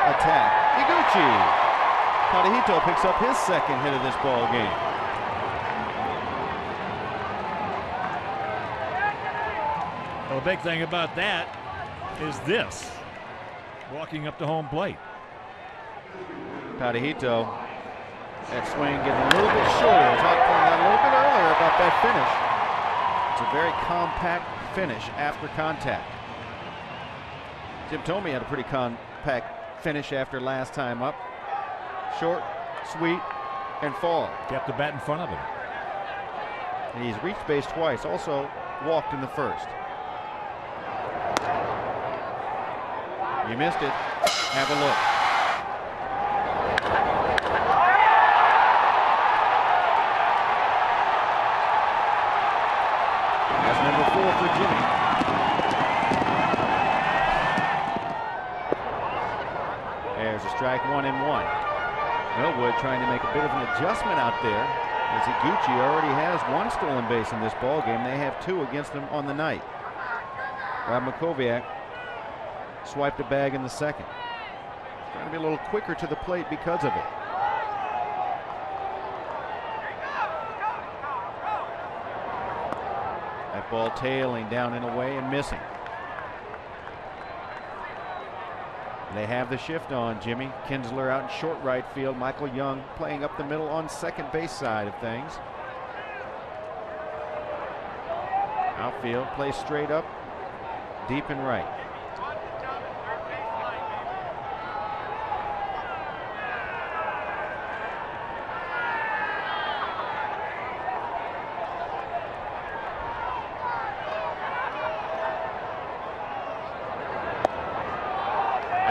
attack. Iguchi Tadahito picks up his second hit of this ball game. Well, the big thing about that is this walking up to home plate. Tadahito, that swing getting a little bit shorter. I was talking that a little bit earlier about that finish. It's a very compact finish after contact. Jim Thome had a pretty compact finish after last time up short, sweet, and fall. Kept the bat in front of him. And he's reached base twice, also walked in the first. You missed it. Have a look. That's number four for Jimmy. There's a strike one and one. Millwood trying to make a bit of an adjustment out there as Iguchi already has one stolen base in this ball game. They have two against them on the night. Rob Mackowiak swiped a bag in the second. Trying to be a little quicker to the plate because of it. That ball tailing down and away and missing. They have the shift on. Jimmy Kinsler out in short right field. Michael Young playing up the middle on second base side of things. Outfield plays straight up, deep and right.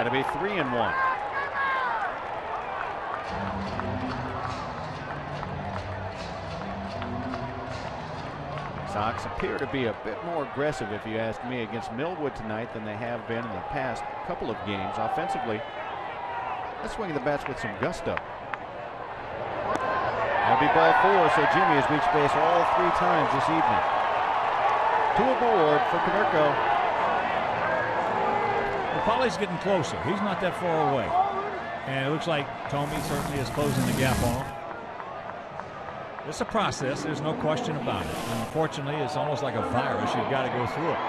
That'll be three and one. Sox appear to be a bit more aggressive, if you ask me, against Millwood tonight than they have been in the past couple of games offensively. They're swinging the bats with some gusto. That'll be ball four, so Jimmy has reached base all three times this evening. Two aboard for Konerko. Well, Paulie's getting closer. He's not that far away. And it looks like Thome certainly is closing the gap on him. It's a process, there's no question about it. And unfortunately, it's almost like a virus. You've got to go through it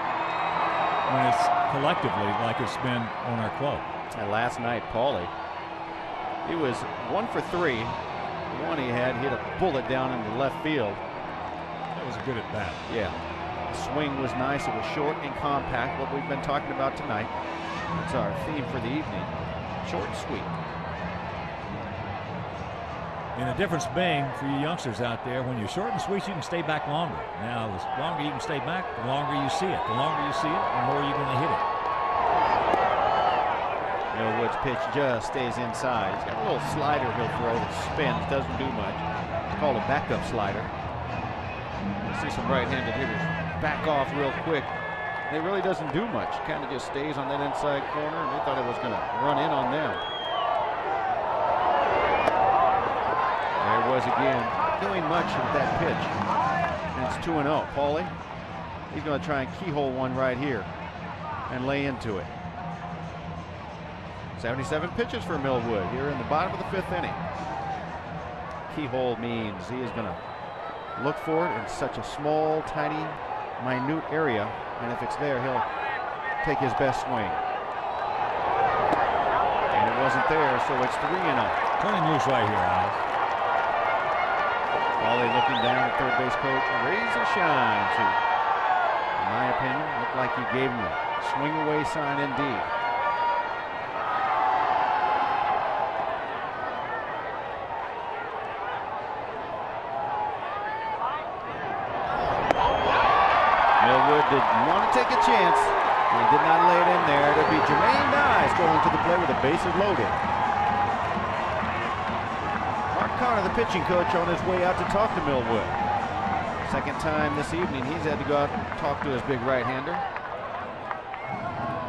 when it's collectively like it's been on our club. And last night, Paulie, he was one for three. The one he had hit a bullet down into left field. That was a good at bat. Yeah. The swing was nice. It was short and compact, what we've been talking about tonight. That's our theme for the evening. Short and sweet. And the difference being for you youngsters out there, when you're short and sweet, you can stay back longer. Now, the longer you can stay back, the longer you see it. The longer you see it, the more you're going to hit it. Millwood's pitch just stays inside. He's got a little slider he'll throw that spins, doesn't do much. It's called a backup slider. You see some right-handed hitters back off real quick. It really doesn't do much. Kind of just stays on that inside corner, and they thought it was going to run in on them. There it was again, doing much with that pitch. And it's 2 0. Paulie, he's going to try and keyhole one right here. and lay into it. 77 pitches for Millwood here in the bottom of the fifth inning. Keyhole means he is going to look for it in such a small, tiny, minute area, and if it's there, he'll take his best swing. And it wasn't there, so it's 3 and 0. Turning moves right here, Alex. Wally looking down at third base coach. And shine to, in my opinion, looked like he gave him a swing away sign indeed. Millwood did want to take a chance. He did not lay it in there. It'll be Jermaine Dye's going to the plate with the bases loaded. Pitching coach, on his way out to talk to Millwood. Second time this evening, he's had to go out and talk to his big right-hander.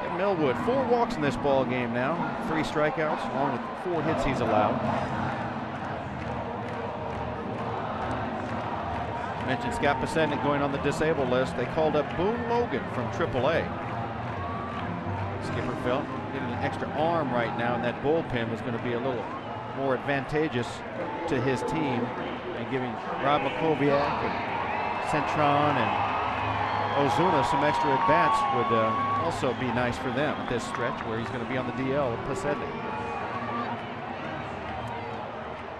And Millwood, four walks in this ball game now, three strikeouts, along with four hits he's allowed. Mentioned Scott Podsednik going on the disabled list. They called up Boone Logan from AAA. Skipper felt getting an extra arm right now, and that bullpen was going to be a little more advantageous to his team, and giving Rob Mackowiak and Cintron and Ozuna some extra at bats would uh, also be nice for them at this stretch where he's going to be on the DL with.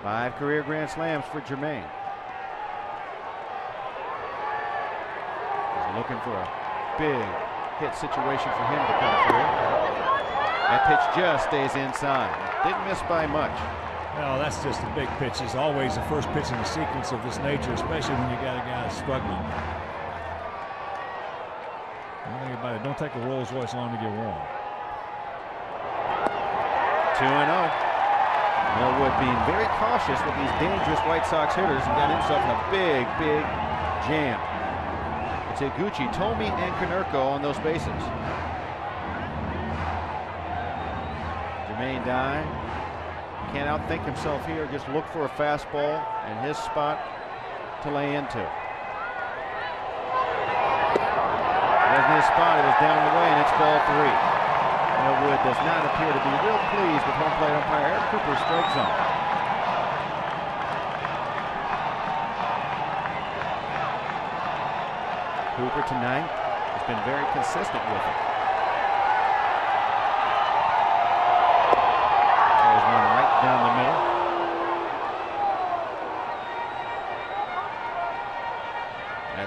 Five career grand slams for Jermaine. He's looking for a big hit situation for him to come through. That pitch just stays inside. Didn't miss by much. Well, that's just a big pitch. It's always the first pitch in a sequence of this nature, especially when you got a guy struggling. One thing about it, don't take a Rolls Royce long to get warm. 2 0. Millwood being very cautious with these dangerous White Sox hitters and got himself in a big, big jam. It's Iguchi, Thome, and Konerko on those bases. Jermaine Dye can't outthink himself here. Just look for a fastball and his spot to lay into. Wasn't his spot. It was down the way, and it's ball three. Millwood does not appear to be real pleased with home plate umpire Eric Cooper's strike zone. Cooper tonight has been very consistent with it.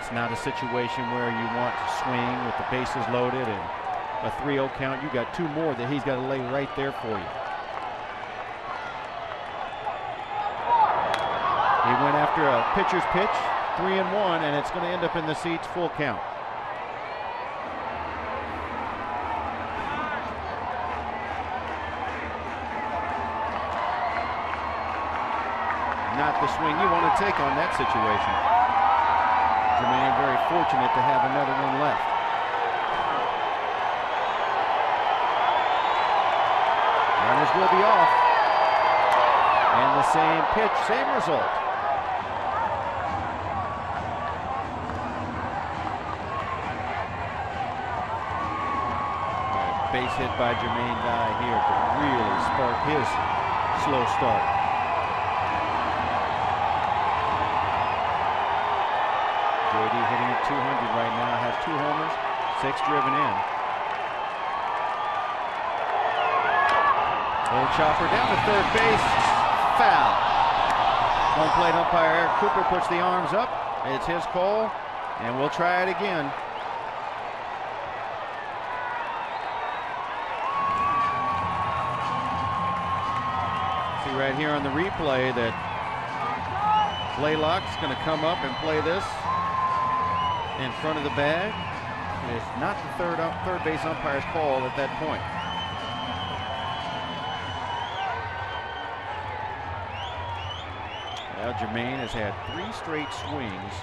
That's not a situation where you want to swing with the bases loaded and a 3-0 count. You got two more that he's got to lay right there for you. He went after a pitcher's pitch, three and one, and it's going to end up in the seats full count. Not the swing you want to take on that situation. Fortunate to have another one left. Runners will be off. And the same pitch, same result. Base hit by Jermaine Dye here to really spark his slow start. 200 right now, has two homers, six driven in. Little chopper down to third base, foul. Home plate umpire Eric Cooper puts the arms up. It's his call, and we'll try it again. See right here on the replay that Blalock's going to come up and play this in front of the bag. It is not the third um, third base umpire's call at that point. Well, Jermaine has had three straight swings,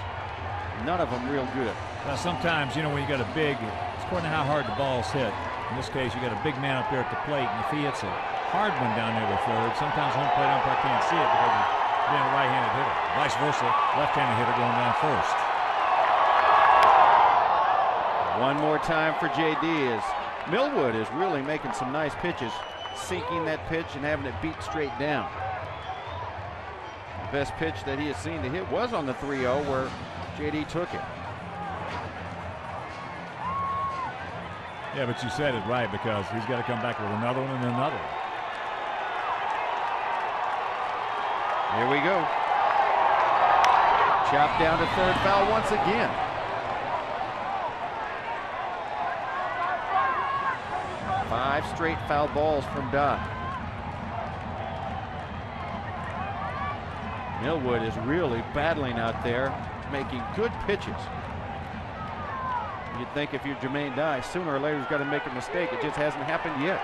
none of them real good. Now, sometimes, you know, when you got a big, it's according to how hard the ball's hit. In this case, you got a big man up there at the plate, and if he hits a hard one down there to third, sometimes home plate umpire can't see it because he's being a right-handed hitter. Vice versa, left-handed hitter going down first. One more time for JD as Millwood is really making some nice pitches, sinking that pitch and having it beat straight down. The best pitch that he has seen to hit was on the 3 0 where JD took it. Yeah, but you said it right because he's got to come back with another one and another one. Here we go. Chopped down to third foul once again. Five straight foul balls from Dodd. Millwood is really battling out there, making good pitches. You'd think if you're Jermaine Dye, sooner or later he's got to make a mistake. It just hasn't happened yet.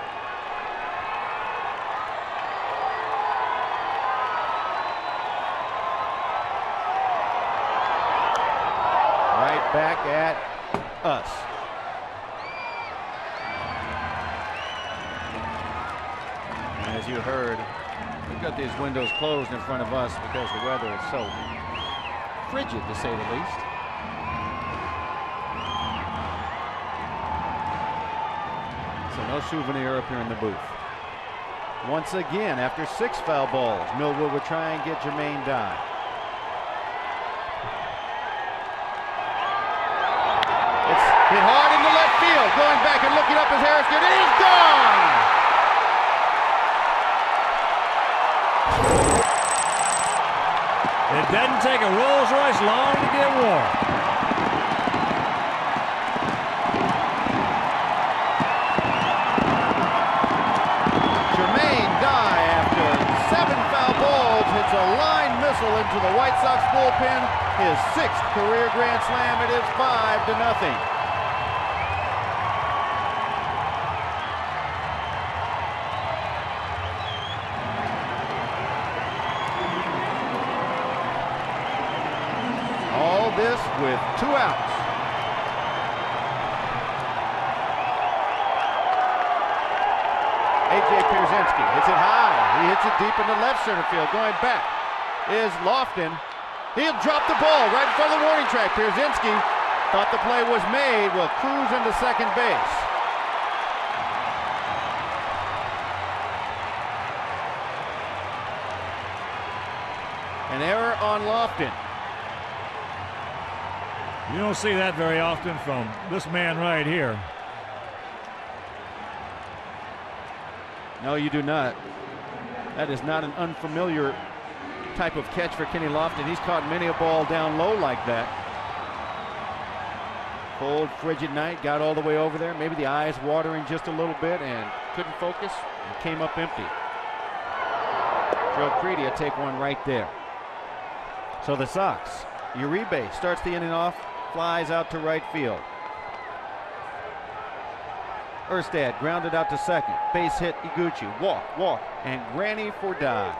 Windows closed in front of us because the weather is so frigid, to say the least. So no souvenir up here in the booth. Once again, after six foul balls, Millwood would try and get Jermaine Dye. A Rolls Royce long to get warm. Jermaine Dye, after seven foul balls, hits a line missile into the White Sox bullpen. His sixth career grand slam. It is five to nothing. Deep into left center field. Going back is Lofton. He'll drop the ball right in front of the warning track. Pierzynski thought the play was made. Will cruise into second base. An error on Lofton. You don't see that very often from this man right here. No, you do not. That is not an unfamiliar type of catch for Kenny Lofton. He's caught many a ball down low like that. Cold, frigid night, got all the way over there. Maybe the eyes watering just a little bit and couldn't focus and came up empty. Joe Crede will take one right there. So the Sox, Uribe starts the inning off, flies out to right field. Erstad grounded out to second. Base hit Iguchi. Walk, walk, and Granny for Dye.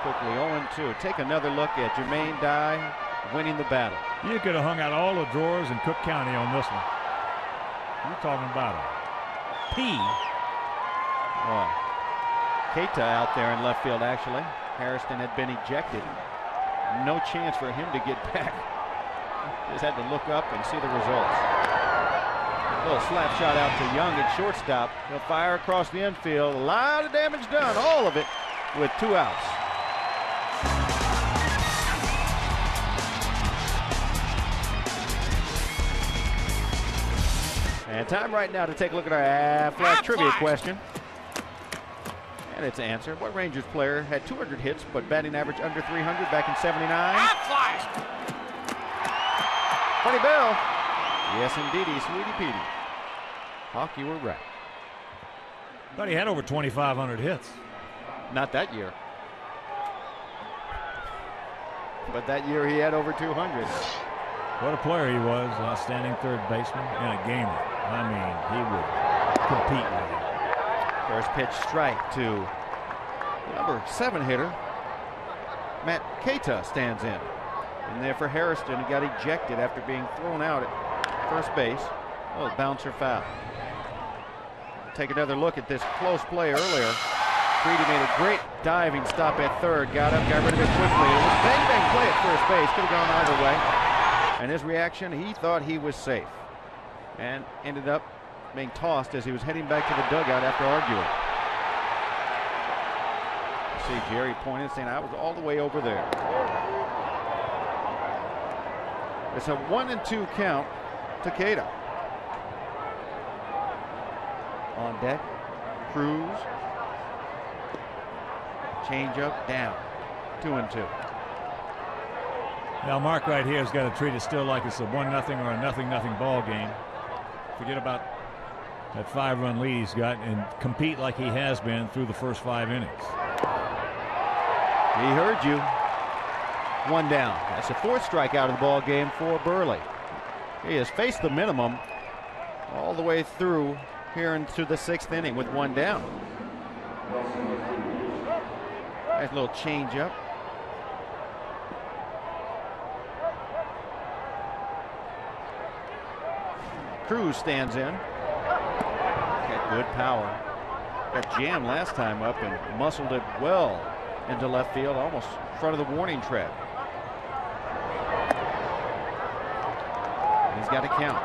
Quickly 0-2. Take another look at Jermaine Dye winning the battle. You could have hung out all the drawers in Cook County on this one. You're talking about a P. Boy. Kata out there in left field, actually. Hairston had been ejected. No chance for him to get back. Just had to look up and see the results. Little slap shot out to Young at shortstop. He'll fire across the infield. A lot of damage done, all of it with two outs. And time right now to take a look at our Aflac trivia question. And its answer. What Rangers player had 200 hits but batting average under 300 back in 79? Buddy Bell. Yes, indeedy, Sweetie Petey. Hawk, you were right. Thought he had over 2,500 hits. Not that year. But that year he had over 200. What a player he was, outstanding third baseman and a gamer. I mean, he would compete with him. First pitch strike to number seven hitter. Matt Kata stands in. And there for Hairston, he got ejected after being thrown out at first base. Oh, bouncer foul. Take another look at this close play earlier. Crede made a great diving stop at third, got up, got rid of it quickly. It was bang bang play at first base, could have gone either way. And his reaction, he thought he was safe. and ended up being tossed as he was heading back to the dugout after arguing. See Jerry pointed saying I was all the way over there. It's a one and two count. Takeda. On deck. Cruz. Change up down. Two and two. Now Mark right here has got to treat it still like it's a one nothing or a nothing nothing ball game. Forget about that five run lead he's got and compete like he has been through the first five innings. He heard you. One down. That's the fourth strikeout of the ball game for Buehrle. He has faced the minimum all the way through here into the sixth inning with one down. Nice little change up. Cruz stands in. Good power. Got jammed last time up and muscled it well into left field, almost in front of the warning track. He's got to count.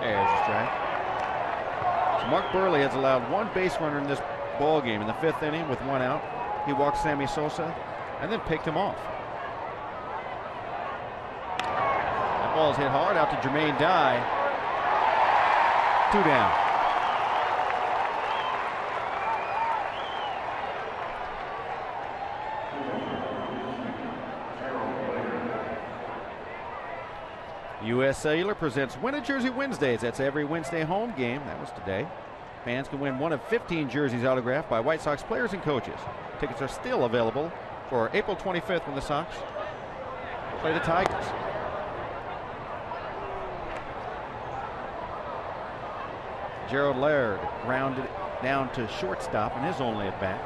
There's a strike. So Mark Buehrle has allowed one base runner in this ball game in the fifth inning with one out. He walked Sammy Sosa and then picked him off. That ball's hit hard out to Jermaine Dye. Two down. U.S. Cellular presents Win a Jersey Wednesdays. That's every Wednesday home game. That was today. Fans can win one of 15 jerseys autographed by White Sox players and coaches. Tickets are still available for April 25th when the Sox play the Tigers. Gerald Laird grounded down to shortstop in his only at bat.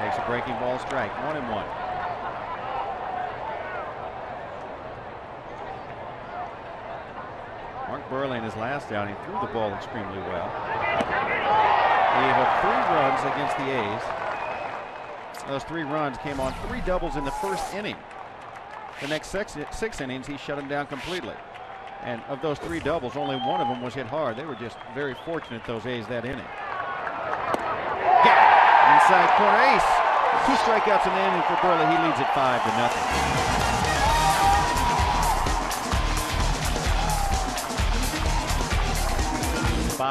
Takes a breaking ball strike, one and one. Buehrle in his last outing threw the ball extremely well. He had three runs against the A's. Those three runs came on three doubles in the first inning. The next six, six innings, he shut them down completely. And of those three doubles, only one of them was hit hard. They were just very fortunate, those A's, that inning. Yeah. Inside corner ace. Two strikeouts in the inning for Buehrle. He leads it five to nothing.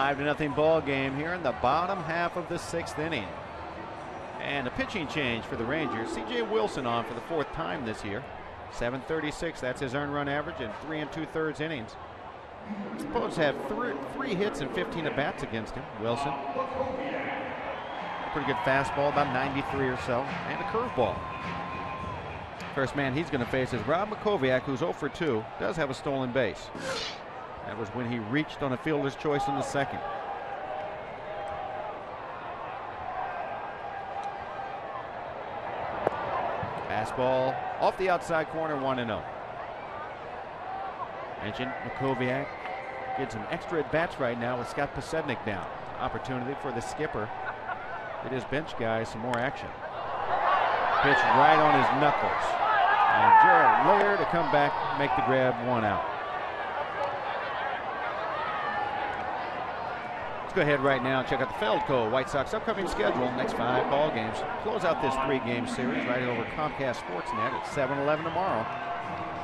Five to nothing ball game here in the bottom half of the sixth inning. And a pitching change for the Rangers. C.J. Wilson on for the fourth time this year. 736, that's his earned run average in three and two thirds innings. Suppose have three, three hits and 15 at bats against him. Wilson. Pretty good fastball, about 93 or so, and a curveball. First man he's going to face is Rob Mackowiak, who's 0 for 2, does have a stolen base. That was when he reached on a fielder's choice in the second. Fastball off the outside corner, 1 0. Mentioned Mackowiak gets some extra at bats right now with Scott Podsednik down. Opportunity for the skipper. It is bench guys some more action. Pitch right on his knuckles. And Gerald Laird to come back, make the grab, one out. Let's go ahead right now and check out the Feldco White Sox upcoming schedule. Next five ball games. Close out this three-game series right over Comcast Sportsnet at 7-11 tomorrow.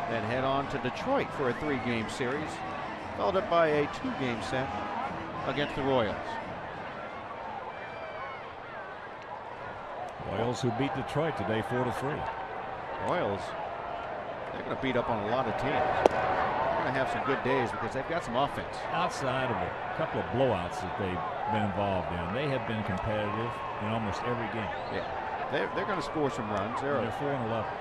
Then head on to Detroit for a three-game series, followed up by a two-game set against the Royals. Royals who beat Detroit today four to three. Royals, they're going to beat up on a lot of teams. Going to have some good days because they've got some offense. Outside of a couple of blowouts that they've been involved in, they have been competitive in almost every game. Yeah, they're, they're going to score some runs. They're They're a four and eleven.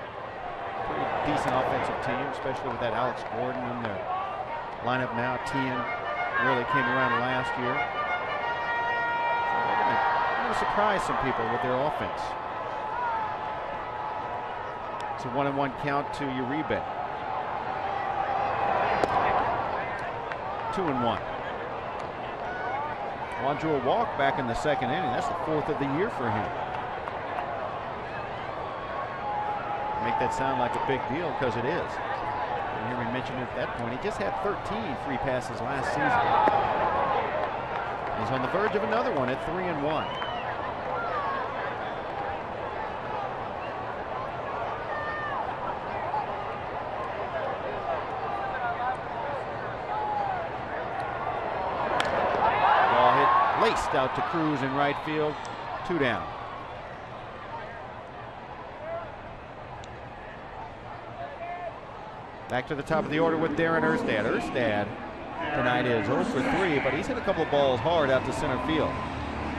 pretty decent offensive team, especially with that Alex Gordon in their lineup now. Teahen really came around last year. So they're going to surprise some people with their offense. It's a one and one count to Uribe. Two and one. Juan drew a walk back in the second inning. That's the fourth of the year for him. Make that sound like a big deal because it is. You hear me mention it at that point. He just had 13 free passes last season. He's on the verge of another one at three and one. Ball out to Cruz in right field. Two down. Back to the top of the order with Darin Erstad. Erstad tonight is 0 for 3, but he's hit a couple of balls hard out to center field.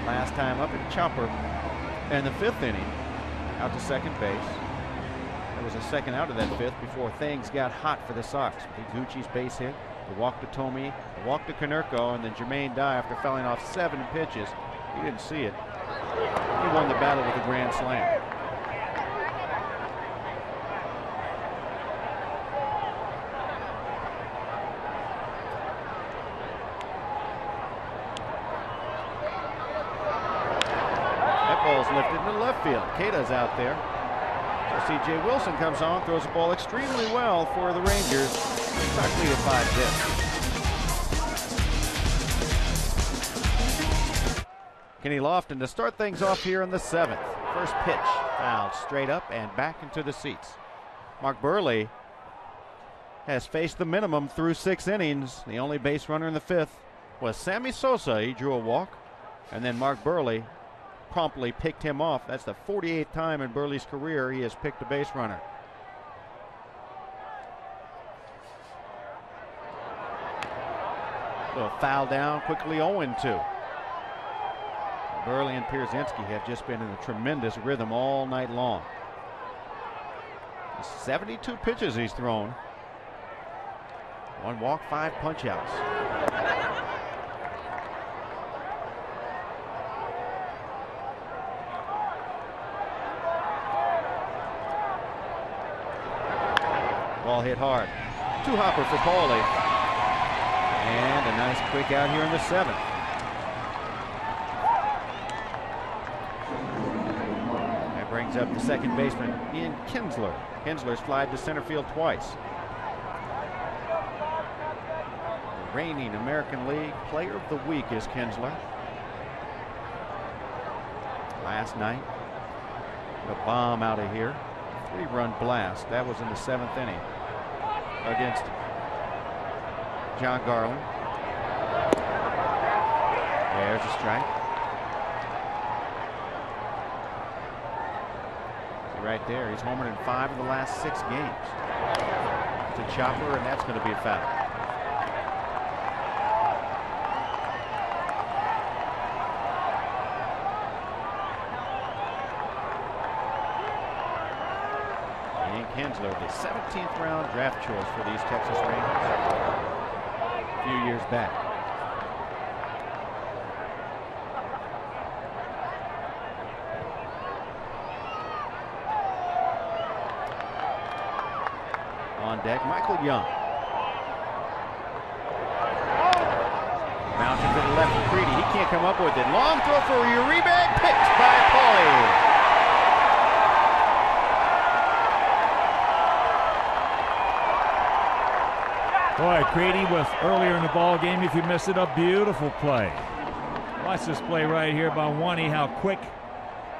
Last time up at Chopper in the fifth inning, out to second base. There was a second out of that fifth before things got hot for the Sox. Iguchi's base hit, the walk to Thome, the walk to Konerko, and then Jermaine Dye after fouling off seven pitches. He didn't see it. He won the battle with a grand slam. That ball's lifted into left field. Kata's out there. So C.J. Wilson comes on, throws the ball extremely well for the Rangers. At five hits. Kenny Lofton to start things off here in the seventh. First pitch, fouled straight up and back into the seats. Mark Buehrle has faced the minimum through six innings. The only base runner in the fifth was Sammy Sosa. He drew a walk. And then Mark Buehrle promptly picked him off. That's the 48th time in Buehrle's career he has picked a base runner. Little foul down, quickly 0 2. Buehrle and Pierzynski have just been in a tremendous rhythm all night long. 72 pitches he's thrown. One walk, five punchouts. Ball hit hard. Two hopper for Paulie. And a nice quick out here in the seventh. That brings up the second baseman, Ian Kinsler. Kinsler's flied to center field twice. The reigning American League Player of the Week is Kinsler. Last night, a bomb out of here. Three-run blast. That was in the seventh inning against Jon Garland. There's a strike. Right there, he's homered in five of the last six games. To Chopper, and that's going to be a foul. Ian Kinsler, the 17th round draft choice for these Texas Rangers a few years back. Deck, Michael Young. Mounted to the left Crede. He can't come up with it. Long throw for Uribe, picked by Paulie. Boy, Crede with earlier in the ball game, if you missed it, a beautiful play. Watch this play right here by Wani, how quick.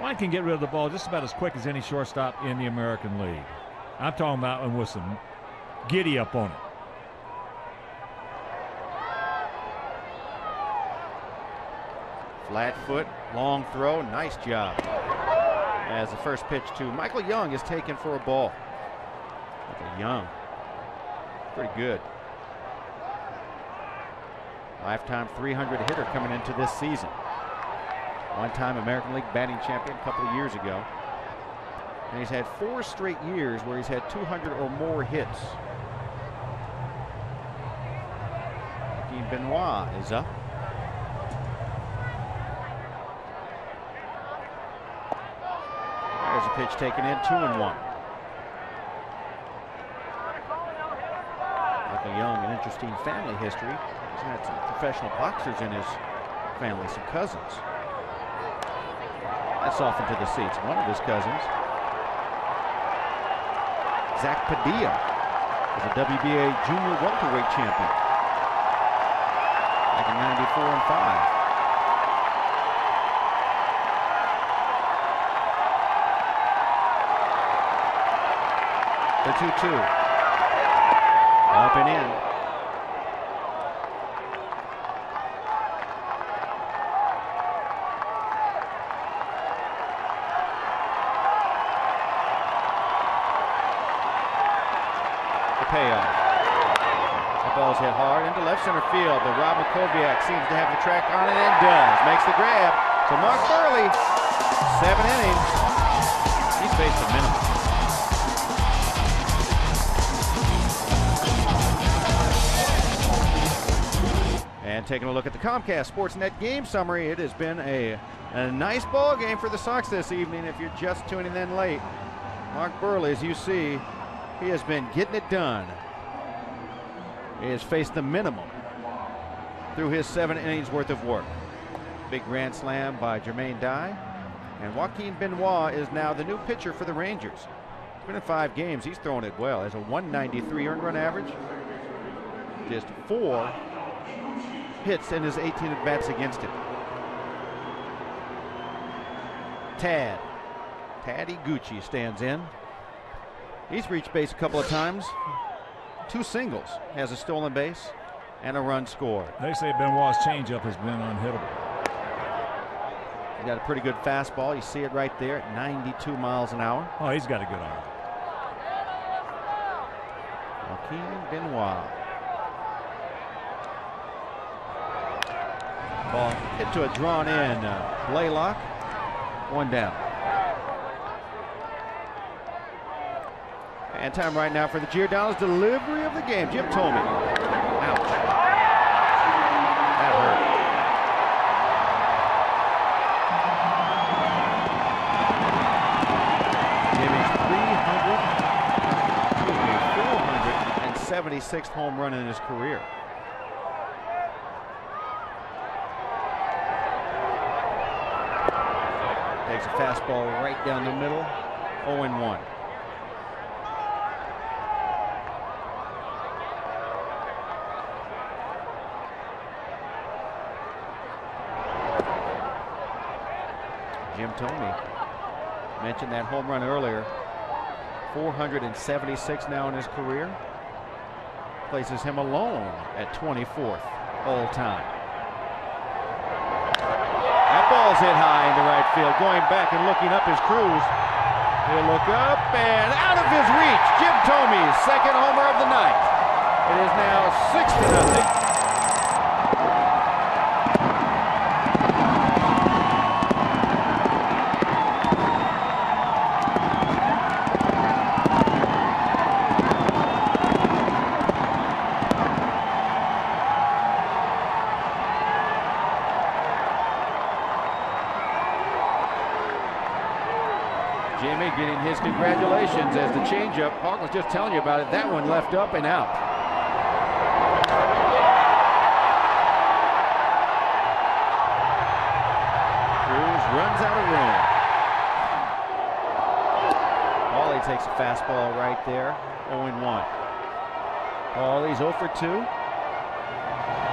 One can get rid of the ball just about as quick as any shortstop in the American League. I'm talking about with some giddy up on it. Flat foot, long throw, nice job. As the first pitch to Michael Young is taken for a ball. Michael Young, pretty good. Lifetime 300 hitter coming into this season. One time American League batting champion a couple of years ago. And he's had four straight years where he's had 200 or more hits. Benoit is up. There's a pitch taken in, two and one. Michael Young, an interesting family history. He's had some professional boxers in his family, some cousins. That's off into the seats. One of his cousins, Zach Padilla, is a WBA junior welterweight champion 94 and 5. The 2 2. Up and in. The payoff. The ball's hit hard into left center field, but seems to have the track on it and does. Makes the grab. So Mark Buehrle, seven innings. He's faced a minimum. And taking a look at the Comcast Sportsnet game summary, it has been a, a nice ball game for the Sox this evening. If you're just tuning in late, Mark Buehrle, as you see, he has been getting it done. He has faced the minimum through his seven innings worth of work. Big grand slam by Jermaine Dye. And Joaquin Benoit is now the new pitcher for the Rangers. It's been in five games. He's thrown it well. Has a 193 earned run average. Just four hits in his 18 at bats against him. Tad. Tad Gucci stands in. He's reached base a couple of times. Two singles. Has a stolen base and a run scored. They say Benoit's changeup has been unhittable. He's got a pretty good fastball. You see it right there at 92 miles an hour. Oh, he's got a good arm. Joaquin Benoit. Ball hit to a drawn in uh, Blalock. One down. And time right now for the Giordano's delivery of the game. Jim Thome. 76th home run in his career. Takes a fastball right down the middle, 0-1. Jim Thome mentioned that home run earlier. 476 now in his career. Places him alone at 24th all time. That ball's hit high in the right field. Going back and looking up his Cruz. He'll look up and out of his reach. Jim Thome's second homer of the night. It is now six to nothing. Jimmy getting his congratulations as the changeup. Hawk was just telling you about it. That one left up and out. Cruz runs out of room. Paulie takes a fastball right there. 0 1. Paulie's 0 for 2.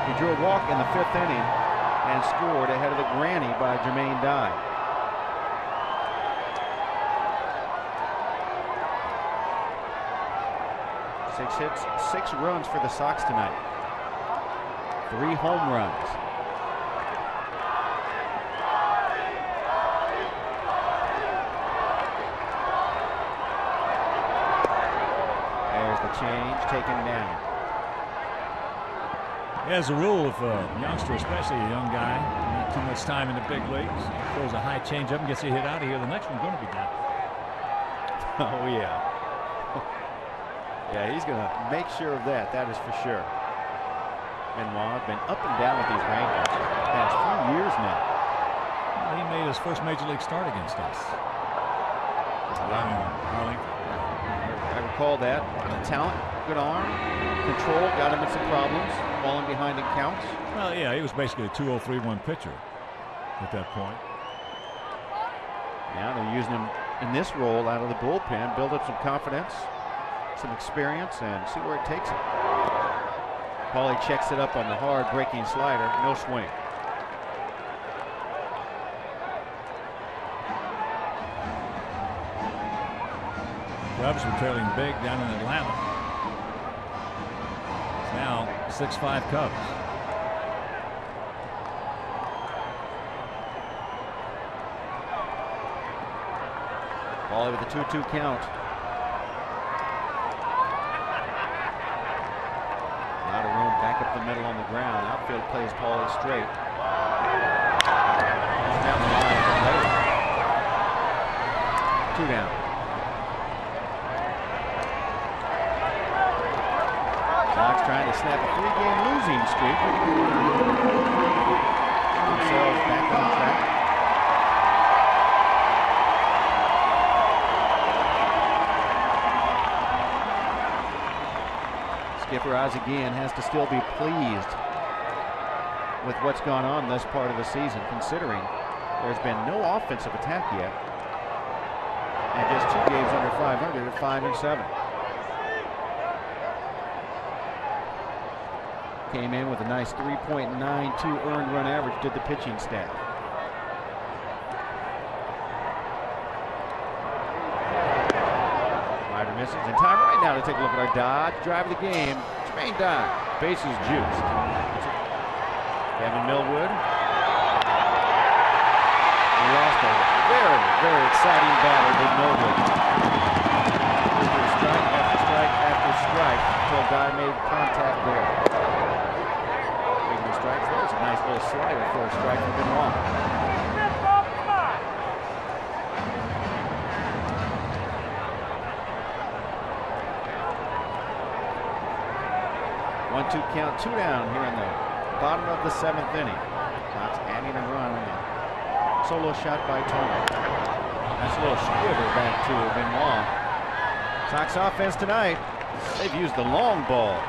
He drew a walk in the fifth inning and scored ahead of the granny by Jermaine Dye. Six hits, six runs for the Sox tonight. Three home runs. There's the change taken down. As a rule, if a youngster, especially a young guy, not too much time in the big leagues, throws a high changeup and gets a hit out of here, the next one's going to be down. Oh, yeah. Yeah, he's going to make sure of that. That is for sure. Benoit has been up and down with these Rangers the past few years now. Well, he made his first major league start against us. Wow. Arlington. I recall that. The talent good arm, control, got him in some problems, falling behind in counts. Well, yeah, he was basically a 2-0-3-1 pitcher at that point. Now they're using him in this role out of the bullpen, build up some confidence, some experience, and see where it takes him. Paulie checks it up on the hard breaking slider, no swing. Cubs were trailing big down in Atlanta. It's now 6-5 Cubs. Paulie with a 2-2 count. A lot of room back up the middle on the ground. Outfield plays Paulie straight. Down the line. Two down. Sox trying to snap a three-game losing streak. Themselves back on track. Skipper Oz again has to still be pleased with what's gone on this part of the season, considering there's been no offensive attack yet, and just two games under 500 at five and seven. Came in with a nice 3.92 earned run average, did the pitching staff. Ryder misses. And time right now to take a look at our Dodge drive of the game. Jermaine Dodge, bases juiced. Kevin Millwood. We lost a very, very exciting battle with Millwood. Strike after strike after strike until Guy made contact there. Making strikes. There's a nice little slider for a strike from Benoit. One two count, two down here in the bottom of the seventh inning. Sox adding a run. Solo shot by Tony. Nice little squiver back to Benoit. Sox offense tonight. They've used the long ball.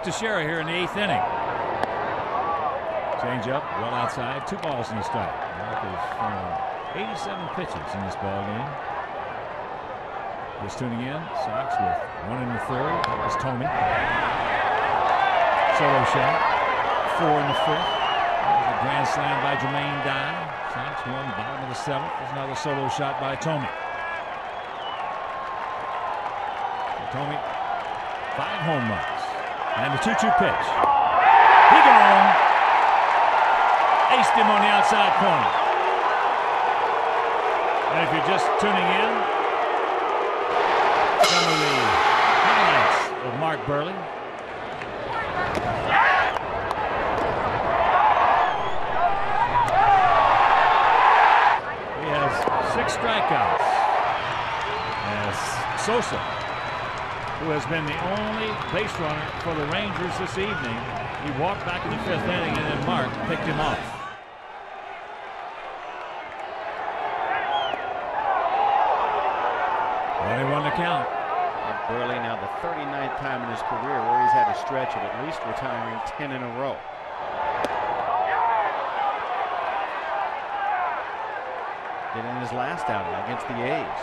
Mark Teixeira here in the eighth inning. Change up, well outside, two balls in the strike. Mark is thrown 87 pitches in this ball game. Just tuning in, Sox with one in the third. That was Thome. Solo shot. Four in the fifth. That was a grand slam by Jermaine Dye. Sox won bottom of the seventh. There's another solo shot by Thome. Thome, five home runs. And the 2 2 pitch. He gone. Aced him on the outside corner. And if you're just tuning in, some of the highlights of Mark Buehrle. He has six strikeouts. As Sosa who has been the only base runner for the Rangers this evening. He walked back in the fifth inning, and then Mark picked him off. Only to count. Mark Buehrle now the 39th time in his career where he's had a stretch of at least retiring 10 in a row. Did in his last outing against the A's.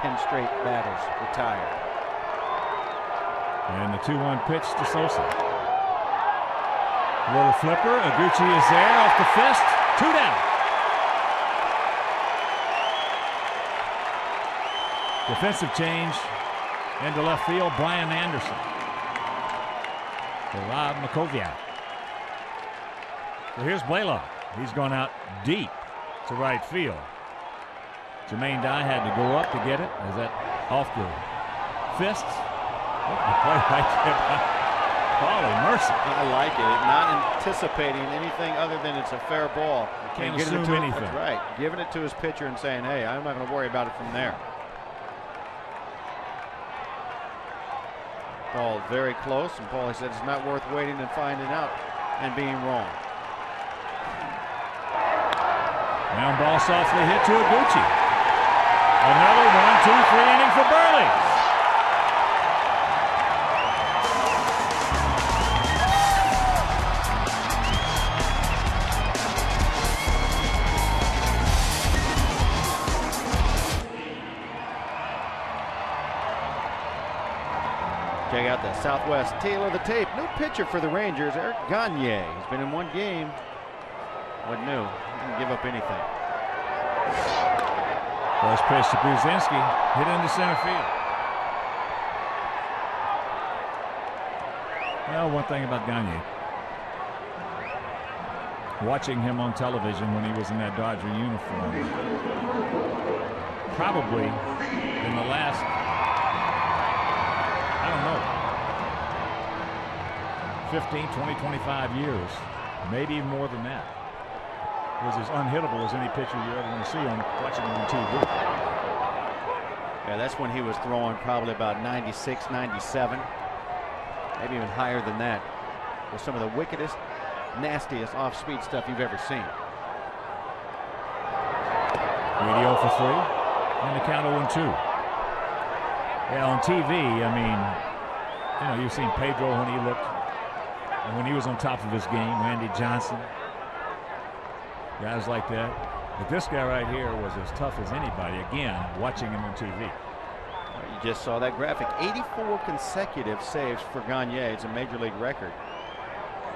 10 straight batters retired. And the 2-1 pitch to Sosa. A little flipper. Iguchi is there off the fist. Two down. Defensive change into left field. Brian Anderson. For Rob Mackowiak. So here's Blalock. He's gone out deep to right field. Jermaine Dye had to go up to get it. Is that off the fists? The play right there Holy mercy. I like it. Not anticipating anything other than it's a fair ball. Can't And giving it assume to- anything. That's right. Giving it to his pitcher and saying, hey, I'm not going to worry about it from there. Ball very close, and Paulie said it's not worth waiting and finding out and being wrong. Ground ball softly hit to Iguchi. Another one, two, three inning for Buehrle. Southwest tail of the tape. New pitcher for the Rangers, Eric Gagne. He's been in one game. What new? Didn't give up anything. First pitch to Pierzynski, hit into center field. Well, one thing about Gagne. Watching him on television when he was in that Dodger uniform, probably in the last, I don't know, 15, 20, 25 years, maybe even more than that, was as unhittable as any pitcher you ever want to see on watching him on TV. Yeah, that's when he was throwing probably about 96, 97, maybe even higher than that. With some of the wickedest, nastiest off-speed stuff you've ever seen. 0 for 3. And the count 0 2. Yeah, on TV, I mean, you know, you've seen Pedro when he looked, and when he was on top of his game, Randy Johnson, guys like that. But this guy right here was as tough as anybody, again, watching him on TV. You just saw that graphic. 84 consecutive saves for Gagne. It's a major league record.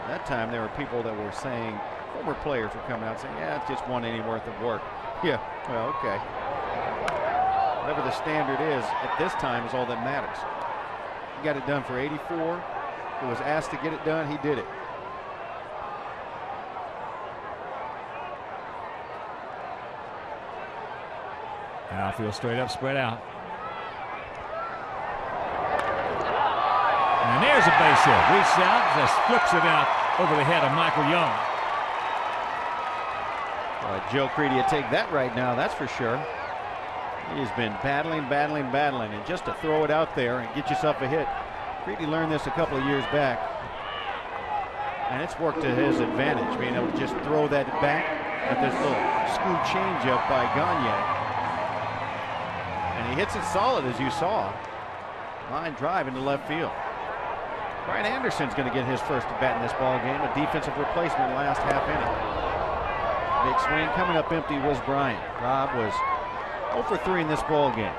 At that time, there were people that were saying, former players were coming out saying, yeah, it's just one inning worth of work. Yeah, well, okay. Whatever the standard is at this time is all that matters. He got it done for 84. Was asked to get it done. He did it. Outfield straight up, spread out. And there's a base hit. Reaches out, just flips it out over the head of Michael Young. Uh, Joe Crede will take that right now, that's for sure. He's been battling, battling, battling, and just to throw it out there and get yourself a hit. Crede learned this a couple of years back, and it's worked to his advantage, being able to just throw that back at this little screw changeup by Gagne. And he hits it solid, as you saw. Line drive into left field. Brian Anderson's going to get his first at bat in this ball game, a defensive replacement last half inning. Big swing coming up empty was Brian. Rob was 0 for 3 in this ball game.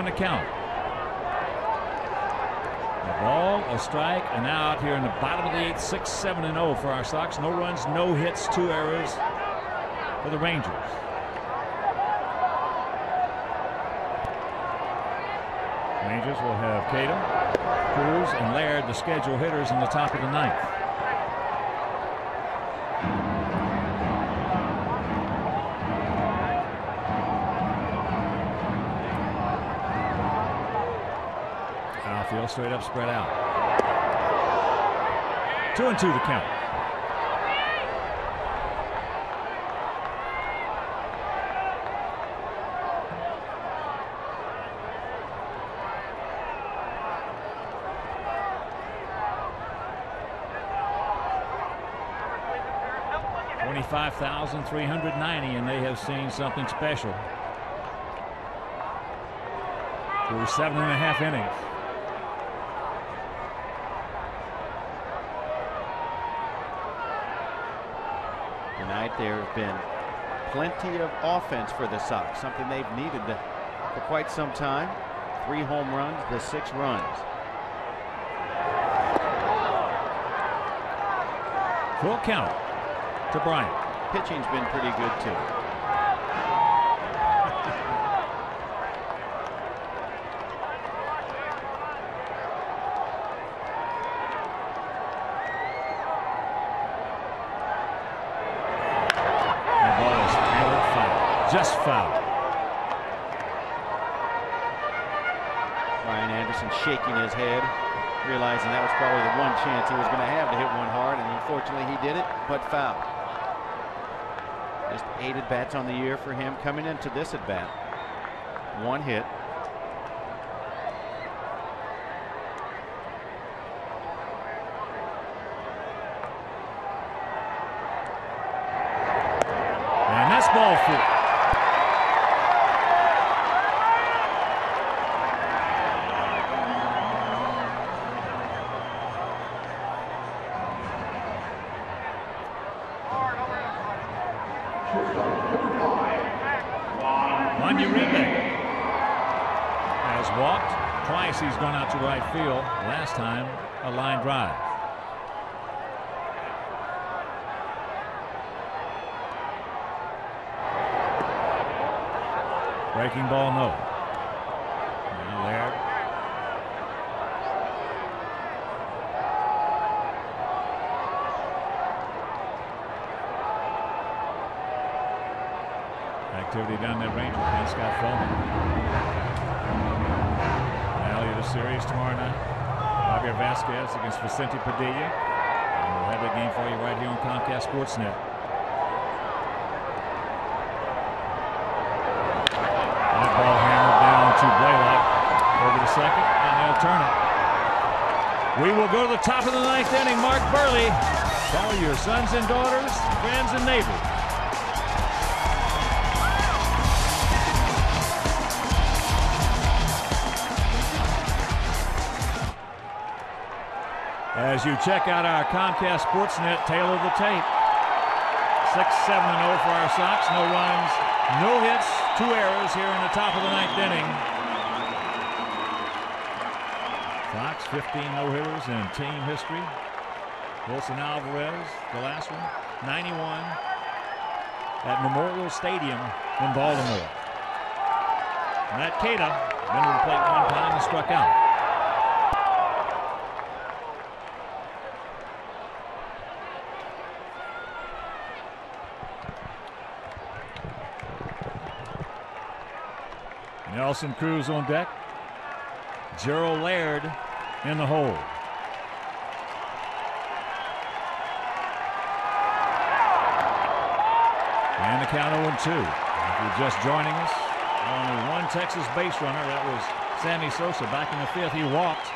Twenty-one to count. A ball, a strike, and now out here in the bottom of the eighth, six, seven, and zero for our Sox. No runs, no hits, two errors for the Rangers. Rangers will have Kata, Cruz, and Laird, the scheduled hitters, in the top of the ninth. Straight up, spread out. Two and two the count. Twenty-five thousand three hundred ninety, and they have seen something special through seven and a half innings. Tonight there have been plenty of offense for the Sox, something they've needed for quite some time. Three home runs, the six runs. Full count to Brian. Pitching's been pretty good too. Chance he was going to have to hit one hard, and unfortunately he did it, but foul. Just eight at bats on the year for him coming into this at bat. One hit. And that's ball four. Uribe has walked. Twice he's gone out to right field. Last time, a line drive. Breaking ball, no. Laird. Activity down that range with Scott Feldman. Finale of the series tomorrow night. Javier Vasquez against Vicente Padilla. And we'll have that game for you right here on Comcast Sportsnet. That ball hammered down to Blalock over the second, and they'll turn it. We will go to the top of the ninth inning. Mark Buehrle, call your sons and daughters, friends and neighbors. As you check out our Comcast Sportsnet tale of the tape. 6 7 and 0 for our Sox. No runs, no hits, two errors here in the top of the ninth inning. 15 no hitters in team history. Wilson Alvarez, the last one, 91 at Memorial Stadium in Baltimore. Matt Kata been to the plate one time and struck out. Nelson Cruz on deck. Gerald Laird in the hole. And the count 0 2. If you're just joining us, only one Texas base runner. That was Sammy Sosa back in the fifth. He walked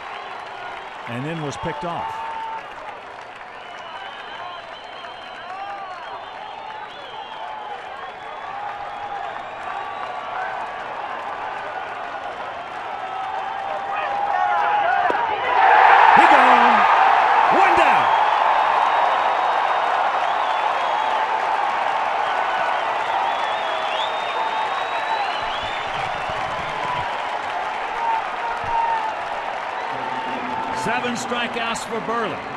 and then was picked off. Seven strikeouts for Buehrle.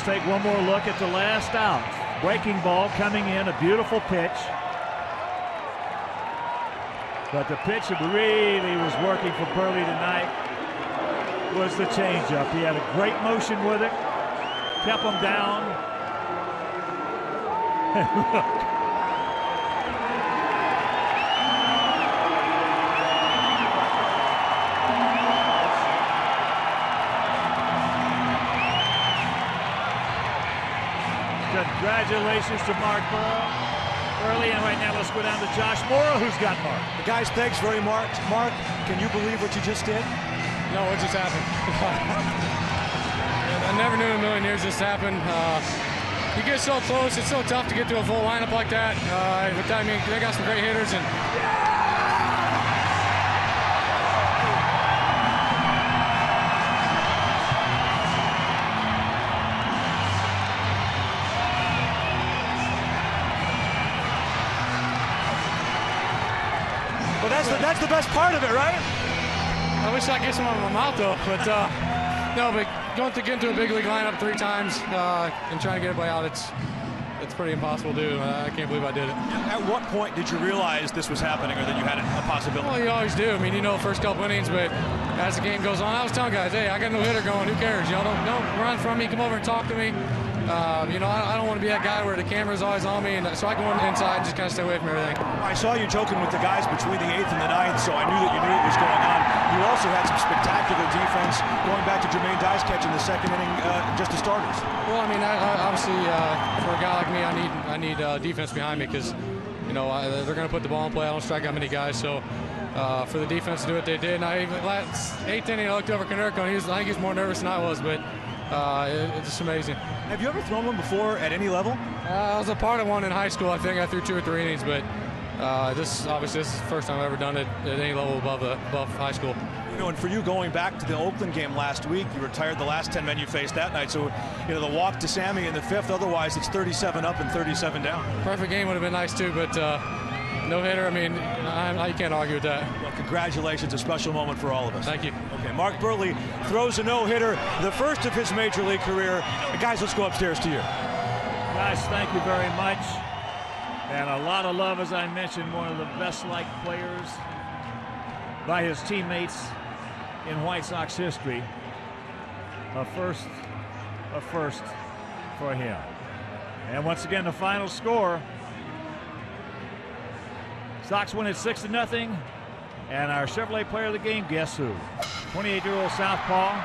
Let's take one more look at the last out. Breaking ball coming in, a beautiful pitch. But the pitch that really was working for Buehrle tonight was the changeup. He had a great motion with it, kept him down. Congratulations to Mark Burrow. Early, and right now let's go down to Josh Morrow, who's got Mark. The Guys, thanks very much. Mark, can you believe what you just did? No, what just happened? I never knew in a million years this happened. Uh, you get so close, it's so tough to get to a full lineup like that. Uh, but I mean, they got some great hitters, and best part of it, right? I wish I could get some of my mouth though. But uh, no, but going to get into a big league lineup three times uh, and trying to get everybody out, it's it's pretty impossible to do. Uh, I can't believe I did it. At what point did you realize this was happening or that you had a, a possibility? Well, you always do. I mean, you know, first couple innings, but as the game goes on, I was telling guys, hey, I got no hitter going. Who cares? Y'all don't, don't run from me. Come over and talk to me. Uh, you know, I, I don't want to be that guy where the camera's always on me, and so I go inside and just kind of stay away from everything. I saw you joking with the guys between the eighth and the ninth, so I knew that you knew what was going on. You also had some spectacular defense going back to Jermaine Dye's catch in the second inning, uh, just the starters. Well, I mean, I, I, obviously, uh, for a guy like me, I need I need uh, defense behind me because, you know, I, they're going to put the ball in play. I don't strike out many guys, so uh, for the defense to do what they did, and I even last eighth inning, I looked over Konerko, and he was, I think he was more nervous than I was, but uh, it, it's just amazing. Have you ever thrown one before at any level? Uh, I was a part of one in high school. I think I threw two or three innings, but uh, this obviously this is the first time I've ever done it at any level above the, above high school. You know, and for you going back to the Oakland game last week, you retired the last 10 men you faced that night. So, you know, the walk to Sammy in the fifth, otherwise it's 37 up and 37 down. Perfect game would have been nice too, but uh, no hitter. I mean, I, I can't argue with that. Well, congratulations, a special moment for all of us. Thank you. Mark Buehrle throws a no-hitter, the first of his major league career. Guys, let's go upstairs to you. Guys, thank you very much. And a lot of love, as I mentioned, one of the best liked players by his teammates in White Sox history. A first, a first for him. And once again, the final score. Sox win it six to nothing. And our Chevrolet player of the game, guess who? 28-year-old Southpaw,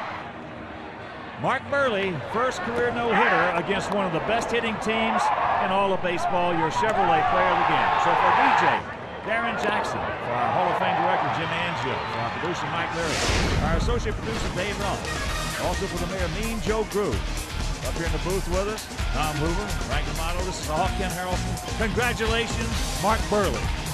Mark Buehrle, first career no-hitter against one of the best hitting teams in all of baseball, your Chevrolet player of the game. So for DJ, Darrin Jackson, for our Hall of Fame director, Jim Angio, for our producer, Mike Leary, our associate producer, Dave Ross, also for the mayor, Mean Joe Groove. Up here in the booth with us, Tom Hoover, Frank D'Amato. This is Hawk Ken Harrelson. Congratulations, Mark Buehrle.